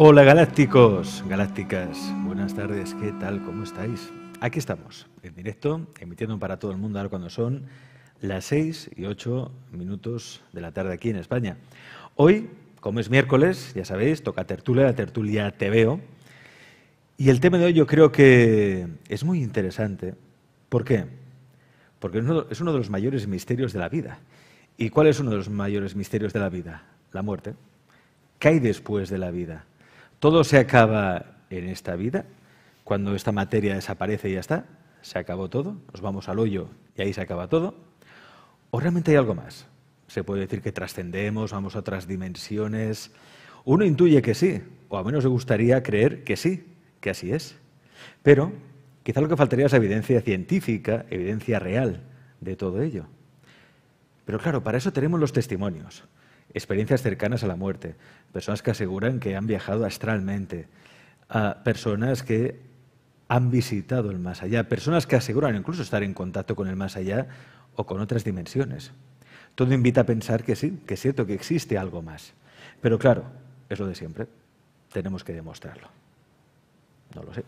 Hola galácticos, galácticas, buenas tardes, ¿qué tal? ¿Cómo estáis? Aquí estamos, en directo, emitiendo para todo el mundo ahora cuando son las 6 y 8 minutos de la tarde aquí en España. Hoy, como es miércoles, ya sabéis, toca tertulia, la tertulia Te Veo. Y el tema de hoy yo creo que es muy interesante. ¿Por qué? Porque es uno de los mayores misterios de la vida. ¿Y cuál es uno de los mayores misterios de la vida? La muerte. ¿Qué hay después de la vida? ¿Todo se acaba en esta vida? Cuando esta materia desaparece y ya está, se acabó todo, nos vamos al hoyo y ahí se acaba todo. ¿O realmente hay algo más? Se puede decir que trascendemos, vamos a otras dimensiones. Uno intuye que sí, o al menos le gustaría creer que sí, que así es. Pero quizá lo que faltaría es evidencia científica, evidencia real de todo ello. Pero claro, para eso tenemos los testimonios, experiencias cercanas a la muerte, personas que aseguran que han viajado astralmente, personas que han visitado el más allá, personas que aseguran incluso estar en contacto con el más allá o con otras dimensiones. Todo invita a pensar que sí, que es cierto que existe algo más. Pero claro, es lo de siempre. Tenemos que demostrarlo. No lo sé.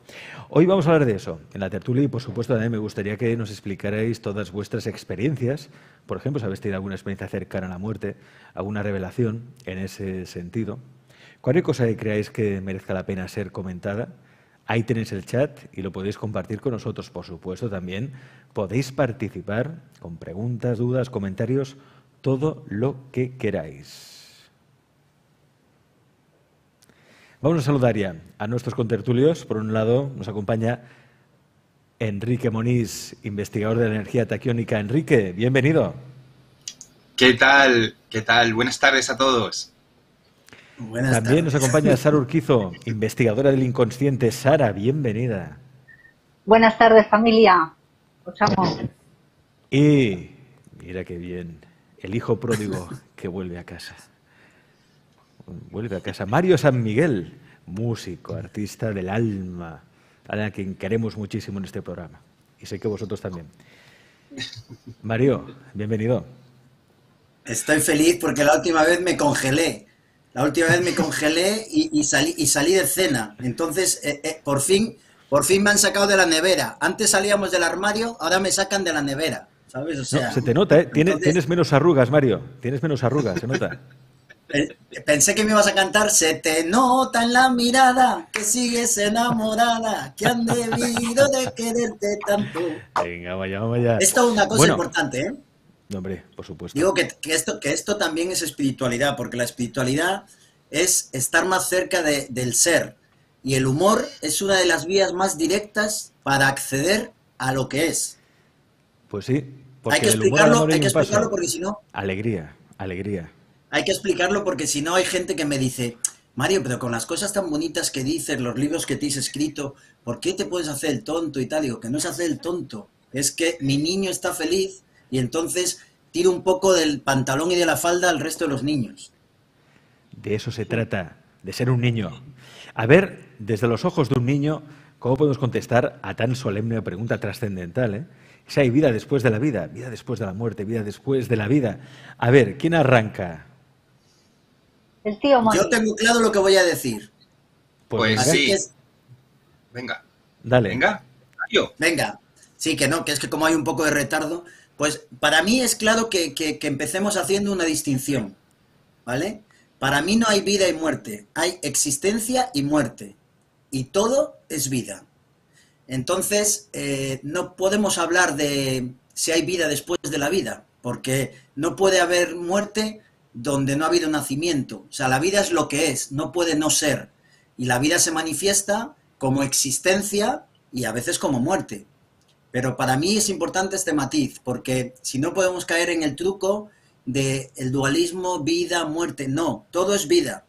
Hoy vamos a hablar de eso en la tertulia y, por supuesto, también me gustaría que nos explicarais todas vuestras experiencias. Por ejemplo, si habéis tenido alguna experiencia cercana a la muerte, alguna revelación en ese sentido. Cualquier cosa que creáis que merezca la pena ser comentada, ahí tenéis el chat y lo podéis compartir con nosotros, por supuesto, también. Podéis participar con preguntas, dudas, comentarios, todo lo que queráis. Vamos a saludar ya a nuestros contertulios. Por un lado, nos acompaña Enrique Moniz, investigador de la energía taquiónica. Enrique, bienvenido. ¿Qué tal? ¿Qué tal? Buenas tardes a todos. Buenas También nos acompaña Sara Urquizo, investigadora del inconsciente. Sara, bienvenida. Buenas tardes, familia. Escuchamos. Y mira qué bien, el hijo pródigo que vuelve a casa vuelve a casa. Mario San Miguel, músico, artista del alma, a quien queremos muchísimo en este programa. Y sé que vosotros también. Mario, bienvenido. Estoy feliz porque la última vez me congelé. La última vez me congelé y, salí, y salí de cena. Entonces, eh, eh, por fin, por fin me han sacado de la nevera. Antes salíamos del armario, ahora me sacan de la nevera. ¿Sabes? se te nota, ¿eh? tienes menos arrugas, Mario. Tienes menos arrugas, se nota. Pensé que me ibas a cantar Se te nota en la mirada que sigues enamorada, que han debido de quererte tanto. Venga, vaya, vaya. Esto es una cosa importante, ¿eh? hombre, por supuesto. Digo que, esto, que esto también es espiritualidad, porque la espiritualidad es estar más cerca del ser. Y el humor es una de las vías más directas para acceder a lo que es. Pues sí. Hay que explicarlo, hay que explicarlo porque si no... Alegría, alegría hay que explicarlo porque si no hay gente que me dice, Mario, pero con las cosas tan bonitas que dices, los libros que te has escrito, ¿por qué te puedes hacer el tonto y tal? Digo, que no es hacer el tonto, es que mi niño está feliz y entonces tiro un poco del pantalón y de la falda al resto de los niños. De eso se trata, de ser un niño. A ver, desde los ojos de un niño, ¿cómo podemos contestar a tan solemne pregunta trascendental? Eh? Si hay vida después de la vida, vida después de la muerte, vida después de la vida. A ver, ¿quién arranca? El tío Yo tengo claro lo que voy a decir. Pues, pues sí. Venga. Dale. Venga. Yo. Venga. Sí, que no, que es que como hay un poco de retardo, pues para mí es claro que, que, empecemos haciendo una distinción. ¿Vale? Para mí no hay vida y muerte, hay existencia y muerte. Y todo es vida. Entonces, eh, no podemos hablar de si hay vida después de la vida, porque no puede haber muerte donde no ha habido nacimiento. O sea, la vida es lo que es, no puede no ser. Y la vida se manifiesta como existencia y a veces como muerte. Pero para mí es importante este matiz, porque si no podemos caer en el truco de el dualismo vida, muerte. No, todo es vida.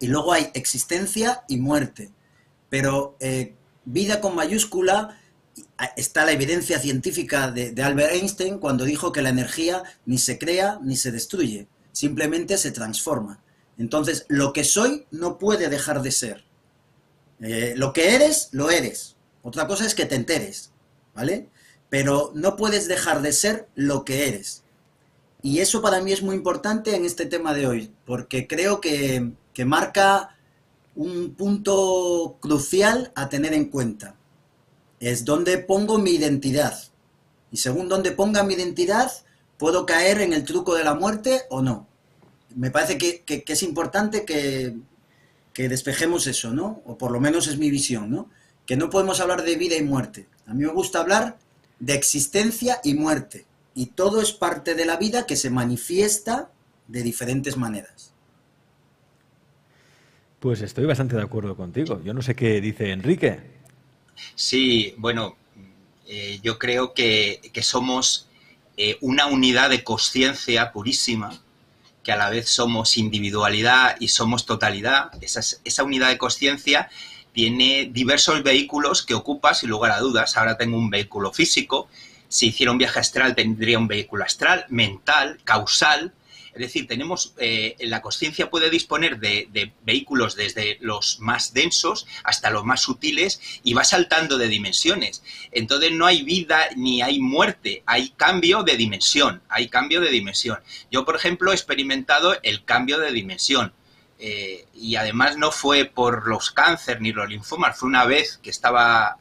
Y luego hay existencia y muerte. Pero eh, vida con mayúscula está la evidencia científica de Albert Einstein cuando dijo que la energía ni se crea ni se destruye simplemente se transforma. Entonces, lo que soy no puede dejar de ser. Eh, lo que eres, lo eres. Otra cosa es que te enteres, ¿vale? Pero no puedes dejar de ser lo que eres. Y eso para mí es muy importante en este tema de hoy, porque creo que, marca un punto crucial a tener en cuenta. Es donde pongo mi identidad. Y según donde ponga mi identidad, puedo caer en el truco de la muerte o no. Me parece que, es importante que, que, despejemos eso, ¿no? O por lo menos es mi visión, ¿no? Que no podemos hablar de vida y muerte. A mí me gusta hablar de existencia y muerte. Y todo es parte de la vida que se manifiesta de diferentes maneras. Pues estoy bastante de acuerdo contigo. Yo no sé qué dice Enrique. Sí, bueno, eh, yo creo que, somos eh, una unidad de conciencia purísima, que a la vez somos individualidad y somos totalidad. Esa, esa unidad de conciencia tiene diversos vehículos que ocupa, sin lugar a dudas. Ahora tengo un vehículo físico. Si hiciera un viaje astral, tendría un vehículo astral, mental, causal, es decir, tenemos, eh, la conciencia puede disponer de, vehículos desde los más densos hasta los más sutiles y va saltando de dimensiones. Entonces no hay vida ni hay muerte, hay cambio de dimensión, hay cambio de dimensión. Yo, por ejemplo, he experimentado el cambio de dimensión. Eh, y además no fue por los cánceres ni los linfomas, fue una vez que estaba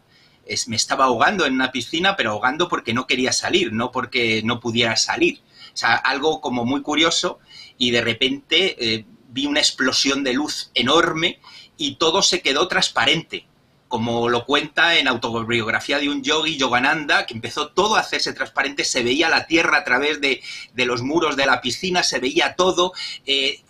me estaba ahogando en una piscina, pero ahogando porque no quería salir, no porque no pudiera salir. O sea, algo como muy curioso y de repente eh, vi una explosión de luz enorme y todo se quedó transparente, como lo cuenta en autobiografía de un yogi, Yogananda, que empezó todo a hacerse transparente, se veía la tierra a través de, los muros de la piscina, se veía todo, eh,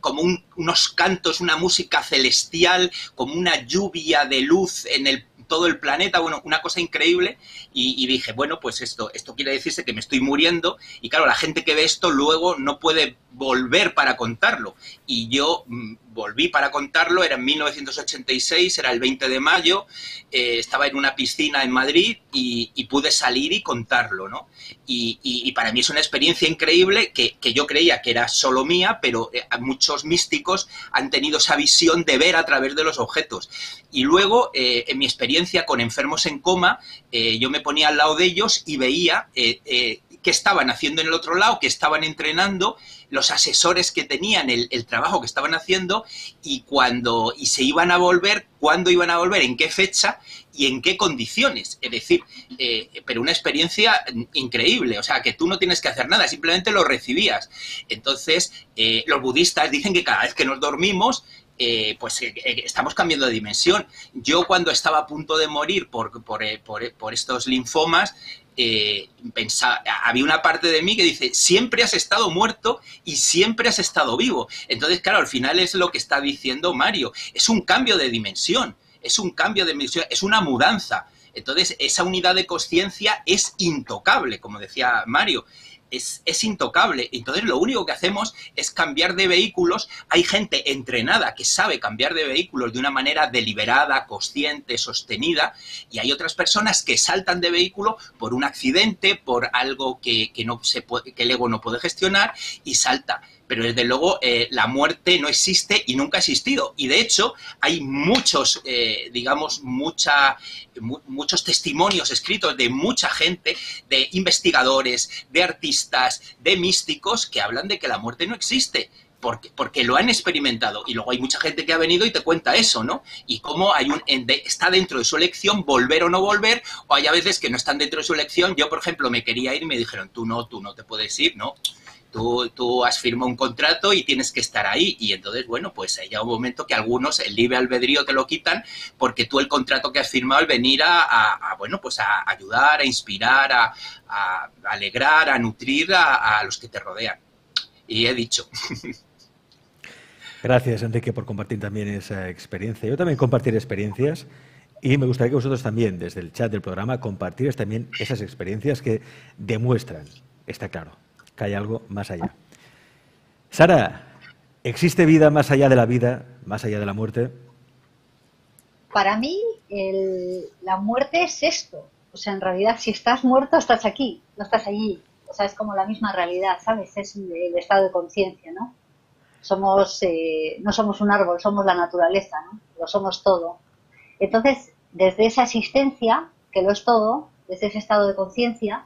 como unos cantos, una música celestial, como una lluvia de luz en el todo el planeta, bueno, una cosa increíble, y, dije, bueno, pues esto, esto quiere decirse que me estoy muriendo, y claro, la gente que ve esto luego no puede volver para contarlo, y yo mm, volví para contarlo, era en 1986, era el 20 de mayo, eh, estaba en una piscina en Madrid y, pude salir y contarlo, ¿no? Y, para mí es una experiencia increíble que, yo creía que era solo mía, pero eh, muchos místicos han tenido esa visión de ver a través de los objetos. Y luego, eh, en mi experiencia con enfermos en coma, yo me ponía al lado de ellos y veía qué estaban haciendo en el otro lado, qué estaban entrenando los asesores que tenían, el, trabajo que estaban haciendo y cuando y se iban a volver, cuándo iban a volver, en qué fecha y en qué condiciones. Es decir, eh, pero una experiencia increíble, o sea, que tú no tienes que hacer nada, simplemente lo recibías. Entonces, eh, los budistas dicen que cada vez que nos dormimos, eh, pues estamos cambiando de dimensión. Yo cuando estaba a punto de morir por, por, por estos linfomas, eh, había una parte de mí que dice, siempre has estado muerto y siempre has estado vivo. Entonces, claro, al final es lo que está diciendo Mario, es un cambio de dimensión, es un cambio de dimensión, es una mudanza. Entonces, esa unidad de conciencia es intocable, como decía Mario es, intocable. Entonces lo único que hacemos es cambiar de vehículos. Hay gente entrenada que sabe cambiar de vehículos de una manera deliberada, consciente, sostenida, y hay otras personas que saltan de vehículo por un accidente, por algo que, se que el ego no puede gestionar y salta pero desde luego eh, la muerte no existe y nunca ha existido. Y de hecho hay muchos, eh, digamos, mucha, muchos testimonios escritos de mucha gente, de investigadores, de artistas, de místicos, que hablan de que la muerte no existe. Porque, porque, lo han experimentado y luego hay mucha gente que ha venido y te cuenta eso, ¿no? Y cómo hay un, está dentro de su elección volver o no volver, o hay a veces que no están dentro de su elección. Yo, por ejemplo, me quería ir y me dijeron, tú no, tú no te puedes ir, ¿no? Tú, has firmado un contrato y tienes que estar ahí. Y entonces, bueno, pues hay un momento que algunos el libre albedrío te lo quitan porque tú el contrato que has firmado al venir a, bueno, pues a ayudar, a inspirar, a, alegrar, a nutrir a, los que te rodean. Y he dicho. Gracias, Enrique, por compartir también esa experiencia. Yo también compartir experiencias y me gustaría que vosotros también, desde el chat del programa, compartierais también esas experiencias que demuestran, está claro, que hay algo más allá. Sara, ¿existe vida más allá de la vida, más allá de la muerte? Para mí, la muerte es esto. O sea, en realidad, si estás muerto, estás aquí, no estás allí. O sea, es como la misma realidad, ¿sabes? Es el, estado de conciencia, ¿no? Somos, eh, no somos un árbol, somos la naturaleza, ¿no? Lo somos todo. Entonces, desde esa existencia, que lo es todo, desde ese estado de conciencia,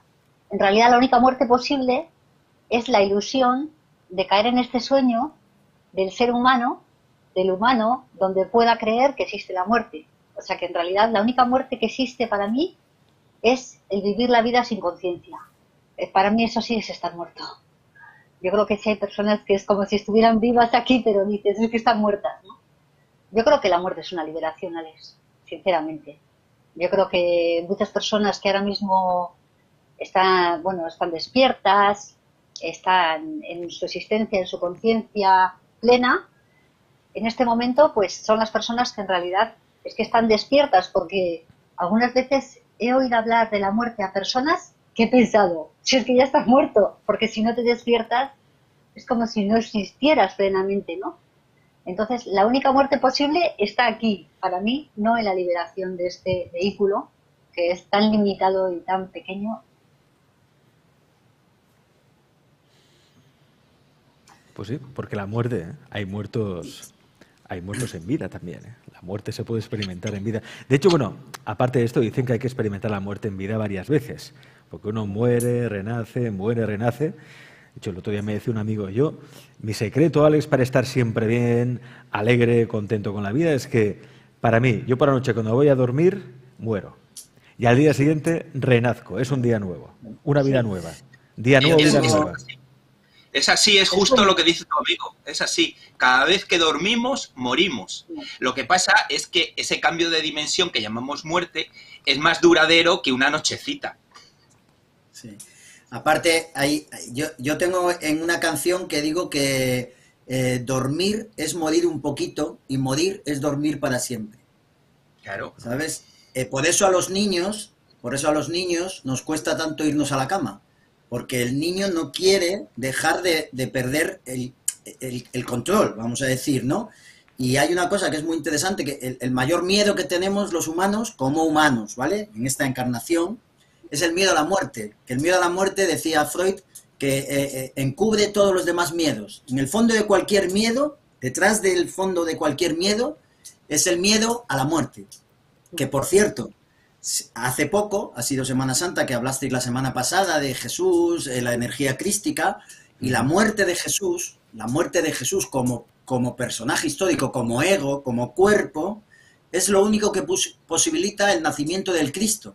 en realidad la única muerte posible es la ilusión de caer en este sueño del ser humano del humano donde pueda creer que existe la muerte. O sea que en realidad la única muerte que existe para mí es el vivir la vida sin conciencia. Eh, para mí eso sí es estar muerto. Yo creo que si hay personas que es como si estuvieran vivas aquí, pero dices es que están muertas. ¿no? Yo creo que la muerte es una liberación, Alex, sinceramente. Yo creo que muchas personas que ahora mismo están, bueno, están despiertas, están en su existencia, en su conciencia plena, en este momento, pues son las personas que en realidad es que están despiertas, porque algunas veces he oído hablar de la muerte a personas que he pensado, si es que ya estás muerto, porque si no te despiertas, es como si no existieras plenamente, ¿no? Entonces, la única muerte posible está aquí, para mí, no en la liberación de este vehículo, que es tan limitado y tan pequeño. Pues sí, porque la muerte, ¿eh? hay muertos, hay muertos en vida también. ¿eh? La muerte se puede experimentar en vida. De hecho, bueno, aparte de esto, dicen que hay que experimentar la muerte en vida varias veces, porque uno muere, renace, muere, renace. De hecho, el otro día me decía un amigo, yo, mi secreto, Alex, para estar siempre bien, alegre, contento con la vida, es que para mí, yo por la noche cuando voy a dormir, muero. Y al día siguiente renazco, es un día nuevo, una vida nueva. Día nuevo, vida nueva. Es así, es justo lo que dice tu amigo. Es así. Cada vez que dormimos, morimos. Lo que pasa es que ese cambio de dimensión que llamamos muerte es más duradero que una nochecita. Sí. Aparte, hay, yo, yo tengo en una canción que digo que eh, dormir es morir un poquito y morir es dormir para siempre. Claro. ¿Sabes? Eh, por eso a los niños, por eso a los niños nos cuesta tanto irnos a la cama. Porque el niño no quiere dejar de, de perder el, el, control, vamos a decir, ¿no? Y hay una cosa que es muy interesante, que el, el mayor miedo que tenemos los humanos como humanos, ¿vale? En esta encarnación, es el miedo a la muerte. Que el miedo a la muerte, decía Freud, que eh, eh, encubre todos los demás miedos. En el fondo de cualquier miedo, detrás del fondo de cualquier miedo, es el miedo a la muerte. Que por cierto, hace poco, ha sido Semana Santa, que hablasteis la semana pasada de Jesús, eh, la energía crística, y la muerte de Jesús, la muerte de Jesús como, como personaje histórico, como ego, como cuerpo, es lo único que posibilita el nacimiento del Cristo.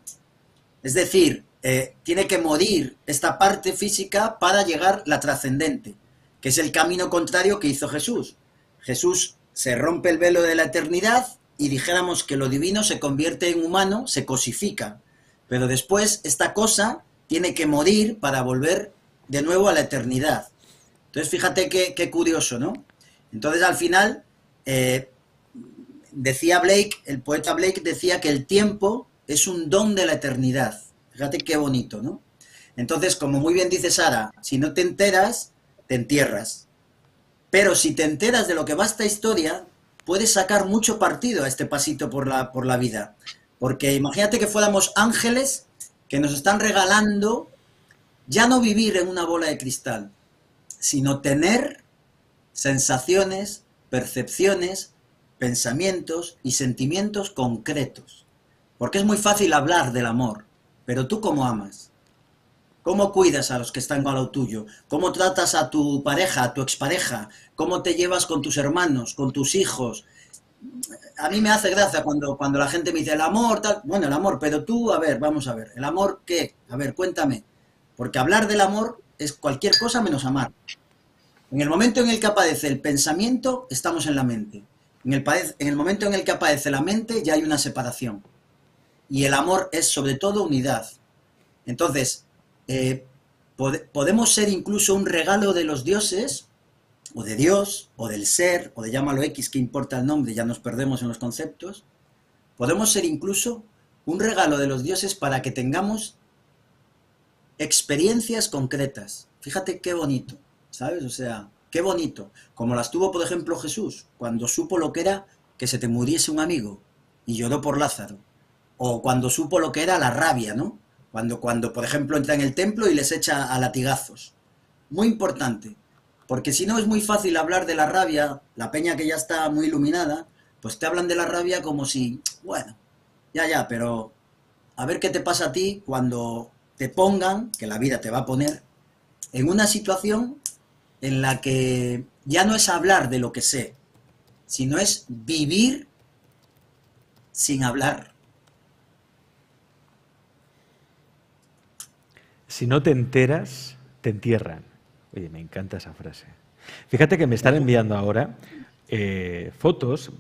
Es decir, eh, tiene que morir esta parte física para llegar la trascendente, que es el camino contrario que hizo Jesús. Jesús se rompe el velo de la eternidad y dijéramos que lo divino se convierte en humano, se cosifica. Pero después esta cosa tiene que morir para volver de nuevo a la eternidad. Entonces fíjate qué, qué curioso, ¿no? Entonces al final, eh, decía Blake, el poeta Blake decía que el tiempo es un don de la eternidad. Fíjate qué bonito, ¿no? Entonces, como muy bien dice Sara, si no te enteras, te entierras. Pero si te enteras de lo que va esta historia, puedes sacar mucho partido a este pasito por la, por la vida. Porque imagínate que fuéramos ángeles que nos están regalando ya no vivir en una bola de cristal, sino tener sensaciones, percepciones, pensamientos y sentimientos concretos. Porque es muy fácil hablar del amor, pero tú cómo amas. ¿Cómo cuidas a los que están al lado tuyo? ¿Cómo tratas a tu pareja, a tu expareja? ¿Cómo te llevas con tus hermanos, con tus hijos? A mí me hace gracia cuando, cuando la gente me dice el amor, tal. Bueno, el amor, pero tú, a ver, vamos a ver. ¿El amor qué? A ver, cuéntame. Porque hablar del amor es cualquier cosa menos amar. En el momento en el que aparece el pensamiento, estamos en la mente. En el, en el momento en el que aparece la mente, ya hay una separación y el amor es sobre todo unidad. Entonces, eh, pod podemos ser incluso un regalo de los dioses, o de Dios, o del ser, o de llámalo X, que importa el nombre, ya nos perdemos en los conceptos. Podemos ser incluso un regalo de los dioses para que tengamos experiencias concretas. Fíjate qué bonito, ¿sabes? O sea, qué bonito. Como las tuvo, por ejemplo, Jesús, cuando supo lo que era que se te muriese un amigo y lloró por Lázaro o cuando supo lo que era la rabia, ¿no? Cuando, cuando, por ejemplo, entra en el templo y les echa a latigazos. Muy importante, porque si no es muy fácil hablar de la rabia, la peña que ya está muy iluminada, pues te hablan de la rabia como si, bueno, ya, ya, pero a ver qué te pasa a ti cuando te pongan, que la vida te va a poner, en una situación en la que ya no es hablar de lo que sé, sino es vivir sin hablar. Si no te enteras, te entierran. Oye, me encanta esa frase. Fíjate que me están enviando ahora eh, fotos,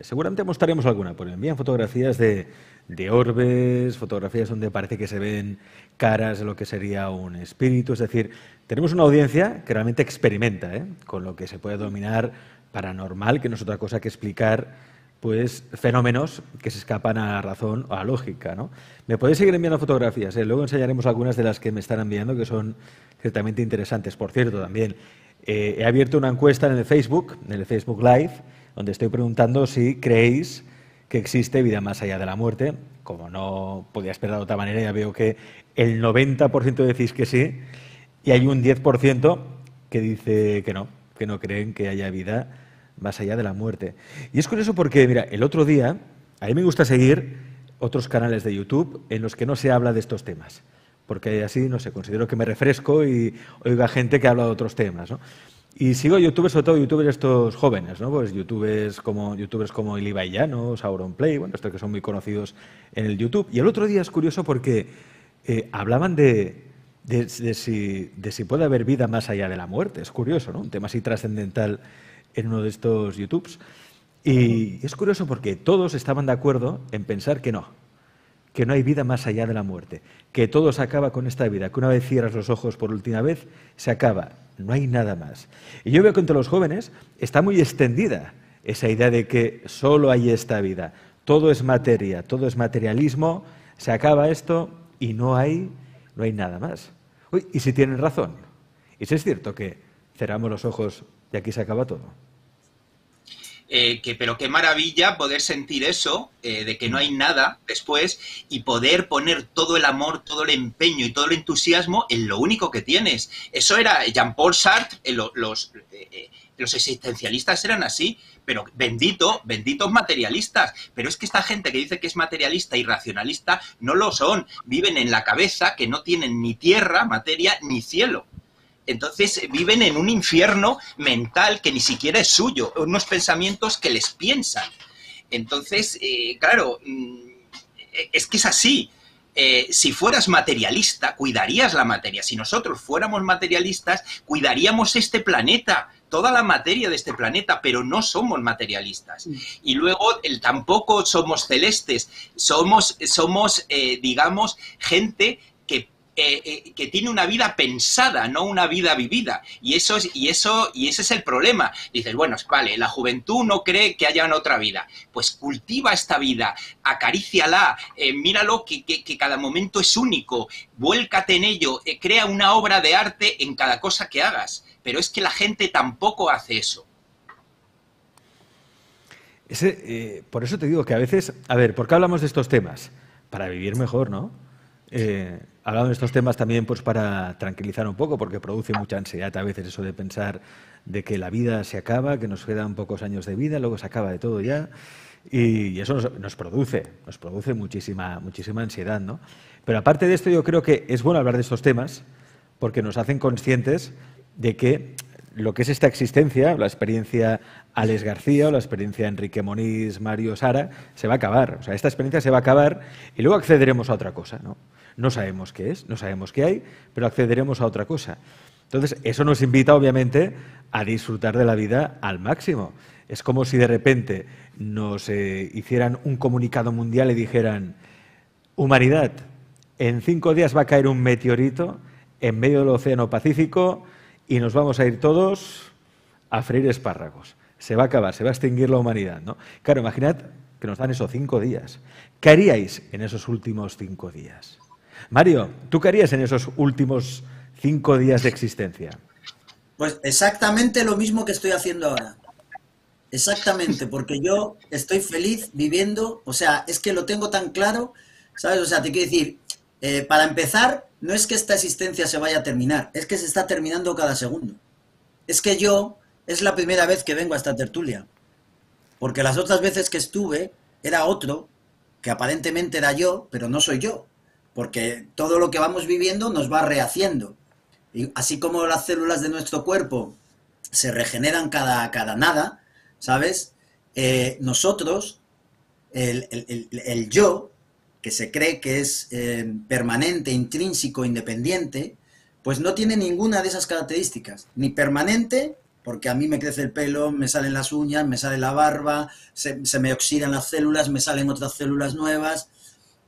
seguramente mostraremos alguna, pero me envían fotografías de, de orbes, fotografías donde parece que se ven caras de lo que sería un espíritu. Es decir, tenemos una audiencia que realmente experimenta ¿eh? con lo que se puede dominar paranormal, que no es otra cosa que explicar pues fenómenos que se escapan a la razón o a la lógica. ¿no? Me podéis seguir enviando fotografías, ¿eh? luego enseñaremos algunas de las que me están enviando que son ciertamente interesantes. Por cierto, también eh, he abierto una encuesta en el Facebook, en el Facebook Live, donde estoy preguntando si creéis que existe vida más allá de la muerte. Como no podía esperar de otra manera, ya veo que el 90% decís que sí y hay un 10% que dice que no, que no creen que haya vida más allá de la muerte. Y es curioso porque, mira, el otro día, a mí me gusta seguir otros canales de YouTube en los que no se habla de estos temas, porque así, no sé, considero que me refresco y oiga gente que habla de otros temas, ¿no? Y sigo youtubers, sobre todo youtubers estos jóvenes, ¿no? Pues youtubers como, youtubers como Ibai Llanos, Auronplay, bueno, estos que son muy conocidos en el YouTube. Y el otro día es curioso porque eh, hablaban de, de, si, de si puede haber vida más allá de la muerte. Es curioso, ¿no? Un tema así trascendental en uno de estos YouTubes. Y es curioso porque todos estaban de acuerdo en pensar que no, que no hay vida más allá de la muerte, que todo se acaba con esta vida, que una vez cierras los ojos por última vez, se acaba, no hay nada más. Y yo veo que entre los jóvenes está muy extendida esa idea de que solo hay esta vida, todo es materia, todo es materialismo, se acaba esto y no hay, no hay nada más. ¿y si tienen razón? ¿Y si es cierto que cerramos los ojos y aquí se acaba todo. Eh, que, pero qué maravilla poder sentir eso, eh, de que no hay nada después, y poder poner todo el amor, todo el empeño y todo el entusiasmo en lo único que tienes. Eso era Jean-Paul Sartre, eh, los, los existencialistas eran así, pero bendito, benditos materialistas. Pero es que esta gente que dice que es materialista y racionalista no lo son. Viven en la cabeza que no tienen ni tierra, materia, ni cielo. Entonces viven en un infierno mental que ni siquiera es suyo, unos pensamientos que les piensan. Entonces, eh, claro, mm, es que es así. Eh, si fueras materialista, cuidarías la materia. Si nosotros fuéramos materialistas, cuidaríamos este planeta, toda la materia de este planeta, pero no somos materialistas. Mm. Y luego el, tampoco somos celestes, somos, somos eh, digamos, gente eh, eh, que tiene una vida pensada, no una vida vivida. Y eso, es, y, eso, y ese es el problema. Dices, bueno, vale, la juventud no cree que haya otra vida. Pues cultiva esta vida, acaríciala, eh, míralo que, que, cada momento es único, vuélcate en ello, crea una obra de arte en cada cosa que hagas. Pero es que la gente tampoco hace eso. por eso te digo que a veces, a ver, ¿por qué hablamos de estos temas? Para vivir mejor, ¿no? Eh, hablando de estos temas también pues para tranquilizar un poco, porque produce mucha ansiedad a veces eso de pensar de que la vida se acaba, que nos quedan pocos años de vida, luego se acaba de todo ya. Y eso nos, produce, nos produce muchísima, muchísima ansiedad, ¿no? Pero aparte de esto, yo creo que es bueno hablar de estos temas porque nos hacen conscientes de que lo que es esta existencia, la experiencia Alex García o la experiencia Enrique Moniz, Mario Sara, se va a acabar. O sea, esta experiencia se va a acabar y luego accederemos a otra cosa, ¿no? No sabemos qué es, no sabemos qué hay, pero accederemos a otra cosa. Entonces, eso nos invita, obviamente, a disfrutar de la vida al máximo. Es como si de repente nos eh, hicieran un comunicado mundial y dijeran, humanidad, en cinco días va a caer un meteorito en medio del Océano Pacífico y nos vamos a ir todos a freír espárragos. Se va a acabar, se va a extinguir la humanidad. ¿no? Claro, imaginad que nos dan esos cinco días. ¿Qué haríais en esos últimos cinco días? Mario, ¿tú qué harías en esos últimos cinco días de existencia? Pues exactamente lo mismo que estoy haciendo ahora. Exactamente, porque yo estoy feliz viviendo, o sea, es que lo tengo tan claro, ¿sabes? O sea, te quiero decir, eh, para empezar, no es que esta existencia se vaya a terminar, es que se está terminando cada segundo. Es que yo, es la primera vez que vengo a esta tertulia, porque las otras veces que estuve era otro, que aparentemente era yo, pero no soy yo porque todo lo que vamos viviendo nos va rehaciendo. Y así como las células de nuestro cuerpo se regeneran cada, cada nada, ¿sabes? eh, nosotros, el, yo, que se cree que es eh, permanente, intrínseco, independiente, pues no tiene ninguna de esas características, ni permanente, porque a mí me crece el pelo, me salen las uñas, me sale la barba, se, se me oxidan las células, me salen otras células nuevas,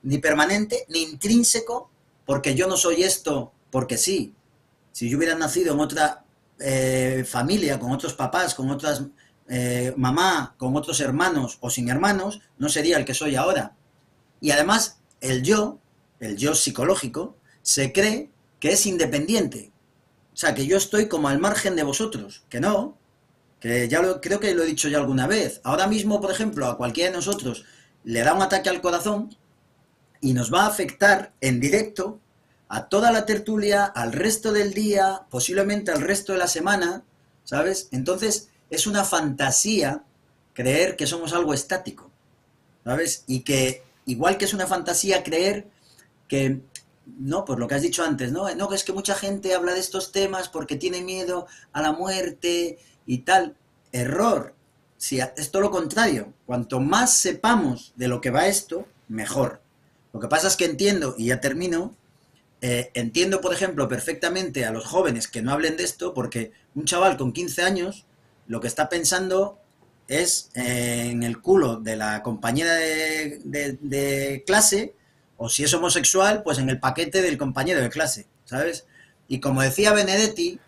ni permanente, ni intrínseco, porque yo no soy esto porque sí. Si yo hubiera nacido en otra eh, familia, con otros papás, con otras eh, mamá, con otros hermanos o sin hermanos, no sería el que soy ahora. Y además, el yo, el yo psicológico, se cree que es independiente. O sea, que yo estoy como al margen de vosotros, que no, que ya lo, creo que lo he dicho ya alguna vez. Ahora mismo, por ejemplo, a cualquiera de nosotros le da un ataque al corazón y nos va a afectar en directo a toda la tertulia, al resto del día, posiblemente al resto de la semana, ¿sabes? Entonces es una fantasía creer que somos algo estático, ¿sabes? Y que igual que es una fantasía creer que, no, por lo que has dicho antes, ¿no? No, es que mucha gente habla de estos temas porque tiene miedo a la muerte y tal. Error. Si es todo lo contrario. Cuanto más sepamos de lo que va esto, mejor. Lo que pasa es que entiendo, y ya termino, eh, entiendo, por ejemplo, perfectamente a los jóvenes que no hablen de esto, porque un chaval con 15 años lo que está pensando es eh, en el culo de la compañera de, clase, o si es homosexual, pues en el paquete del compañero de clase, ¿sabes? Y como decía Benedetti,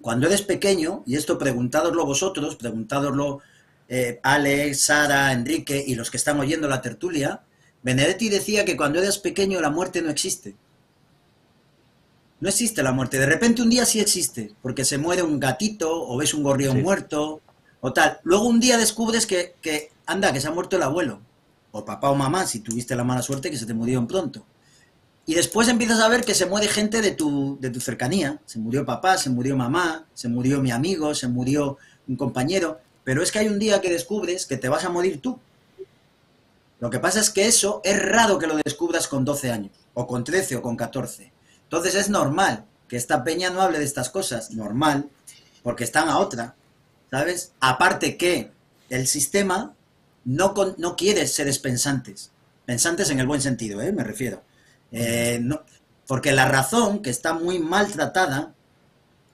cuando eres pequeño, y esto preguntádoslo vosotros, preguntádoslo eh, Alex, Sara, Enrique y los que están oyendo la tertulia, Benedetti decía que cuando eres pequeño la muerte no existe. No existe la muerte. De repente un día sí existe, porque se muere un gatito o ves un gorrión muerto o tal. Luego un día descubres que, que, anda, que se ha muerto el abuelo, o papá o mamá, si tuviste la mala suerte que se te murieron pronto. Y después empiezas a ver que se muere gente de tu, de tu cercanía. Se murió papá, se murió mamá, se murió mi amigo, se murió un compañero. Pero es que hay un día que descubres que te vas a morir tú. Lo que pasa es que eso es raro que lo descubras con 12 años, o con 13 o con 14. Entonces es normal que esta peña no hable de estas cosas, normal, porque están a otra, ¿sabes? Aparte que el sistema no, no quiere seres pensantes, pensantes en el buen sentido, ¿eh? me refiero. Eh, no, porque la razón, que está muy maltratada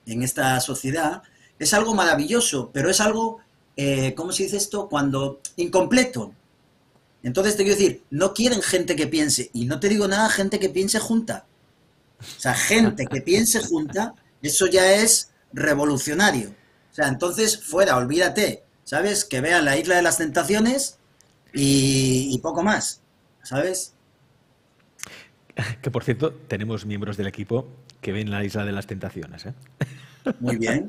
en esta sociedad, es algo maravilloso, pero es algo, eh, ¿cómo se dice esto? Cuando incompleto, entonces te quiero decir, no quieren gente que piense, y no te digo nada, gente que piense junta. O sea, gente que piense junta, eso ya es revolucionario. O sea, entonces fuera, olvídate, ¿sabes? Que vean la isla de las tentaciones y, poco más, ¿sabes? Que por cierto, tenemos miembros del equipo que ven la isla de las tentaciones. ¿eh? Muy bien.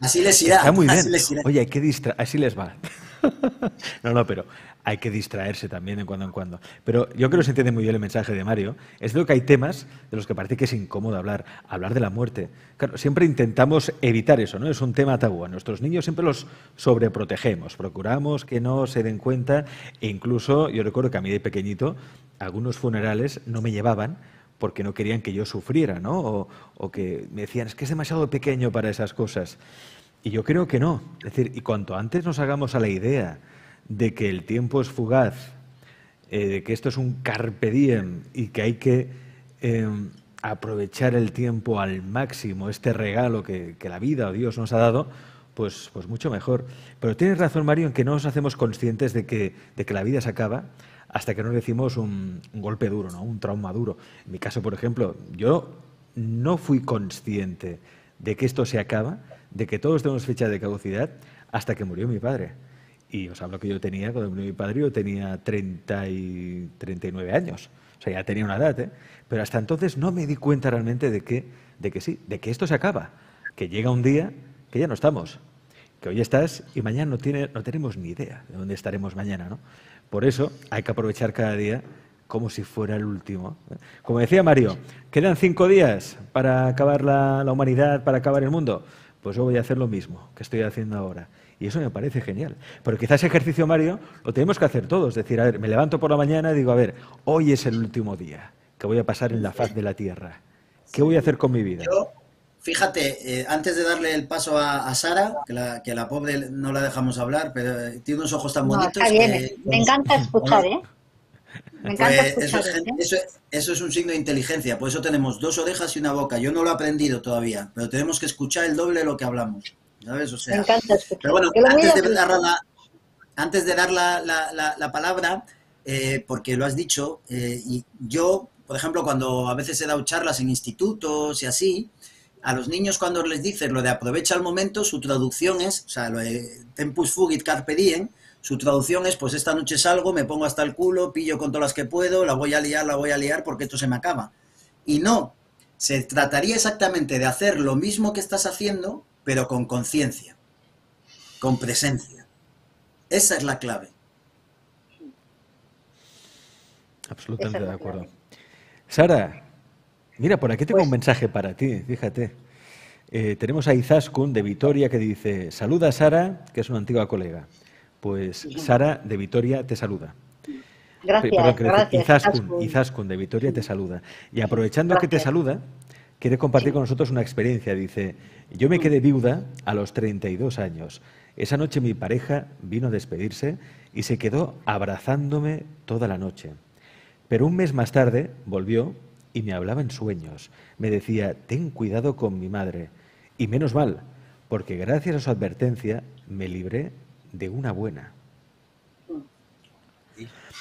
Así les irá. Está muy bien. Oye, hay que distraer, así les va. no, no, pero hay que distraerse también de cuando en cuando. Pero yo creo que se entiende muy bien el mensaje de Mario. Es de que hay temas de los que parece que es incómodo hablar. Hablar de la muerte. Claro, siempre intentamos evitar eso, ¿no? Es un tema tabú. Nuestros niños siempre los sobreprotegemos. Procuramos que no se den cuenta. E incluso, yo recuerdo que a mí de pequeñito, algunos funerales no me llevaban porque no querían que yo sufriera, ¿no? O, o que me decían, es que es demasiado pequeño para esas cosas. Y yo creo que no. Es decir, y cuanto antes nos hagamos a la idea de que el tiempo es fugaz, eh, de que esto es un carpe diem y que hay que em, aprovechar el tiempo al máximo, este regalo que, la vida o Dios nos ha dado, pues, pues mucho mejor. Pero tienes razón, Mario, en que no nos hacemos conscientes de que, de que la vida se acaba hasta que no decimos un, un golpe duro, ¿no? un trauma duro. En mi caso, por ejemplo, yo no fui consciente de que esto se acaba de que todos tenemos fecha de caducidad hasta que murió mi padre. Y os hablo que yo tenía, cuando mi padre, yo tenía 30 y 39 años. O sea, ya tenía una edad, ¿eh? Pero hasta entonces no me di cuenta realmente de que, de que sí, de que esto se acaba. Que llega un día que ya no estamos. Que hoy estás y mañana no, tiene, no tenemos ni idea de dónde estaremos mañana, ¿no? Por eso hay que aprovechar cada día como si fuera el último. Como decía Mario, quedan cinco días para acabar la, la humanidad, para acabar el mundo pues yo voy a hacer lo mismo que estoy haciendo ahora. Y eso me parece genial. Pero quizás ese ejercicio, Mario, lo tenemos que hacer todos. Es decir, a ver, me levanto por la mañana y digo, a ver, hoy es el último día que voy a pasar en la faz de la tierra. ¿Qué voy a hacer con mi vida? Fíjate, eh, antes de darle el paso a, Sara, que la, que la pobre no la dejamos hablar, pero eh, tiene unos ojos tan bonitos. me encanta escuchar, ¿eh? Me encanta pues escuchar, ¿eh? eso, eso, es un signo de inteligencia, por eso tenemos dos orejas y una boca. Yo no lo he aprendido todavía, pero tenemos que escuchar el doble de lo que hablamos. ¿Sabes? O sea, me encanta escuchar. Pero bueno, antes de, dar la, antes de dar la, la, la palabra, porque lo has dicho, y yo, por ejemplo, cuando a veces he dado charlas en institutos y así, a los niños cuando les dices lo de aprovecha el momento, su traducción es, o sea, lo de tempus fugit carpe diem, su traducción es, pues esta noche salgo, me pongo hasta el culo, pillo con todas las que puedo, la voy a liar, la voy a liar porque esto se me acaba. Y no, se trataría exactamente de hacer lo mismo que estás haciendo, pero con conciencia, con presencia. Esa es la clave. Absolutamente de acuerdo. Sara, Mira, por aquí tengo un pues mensaje para ti, fíjate. Eh, tenemos a Izaskun de Vitoria que dice, saluda a Sara, que es una antigua colega. Pues Sara de Vitoria te saluda. Gracias, gracias. Izaskun, Izaskun de Vitoria te saluda. Y aprovechando que te saluda, quiere compartir con nosotros una experiencia. Dice, yo me quedé viuda a los 32 años. Esa noche mi pareja vino a despedirse y se quedó abrazándome toda la noche. Pero un mes más tarde volvió y me hablaba en sueños. Me decía, ten cuidado con mi madre. Y menos mal, porque gracias a su advertencia me libré de una buena.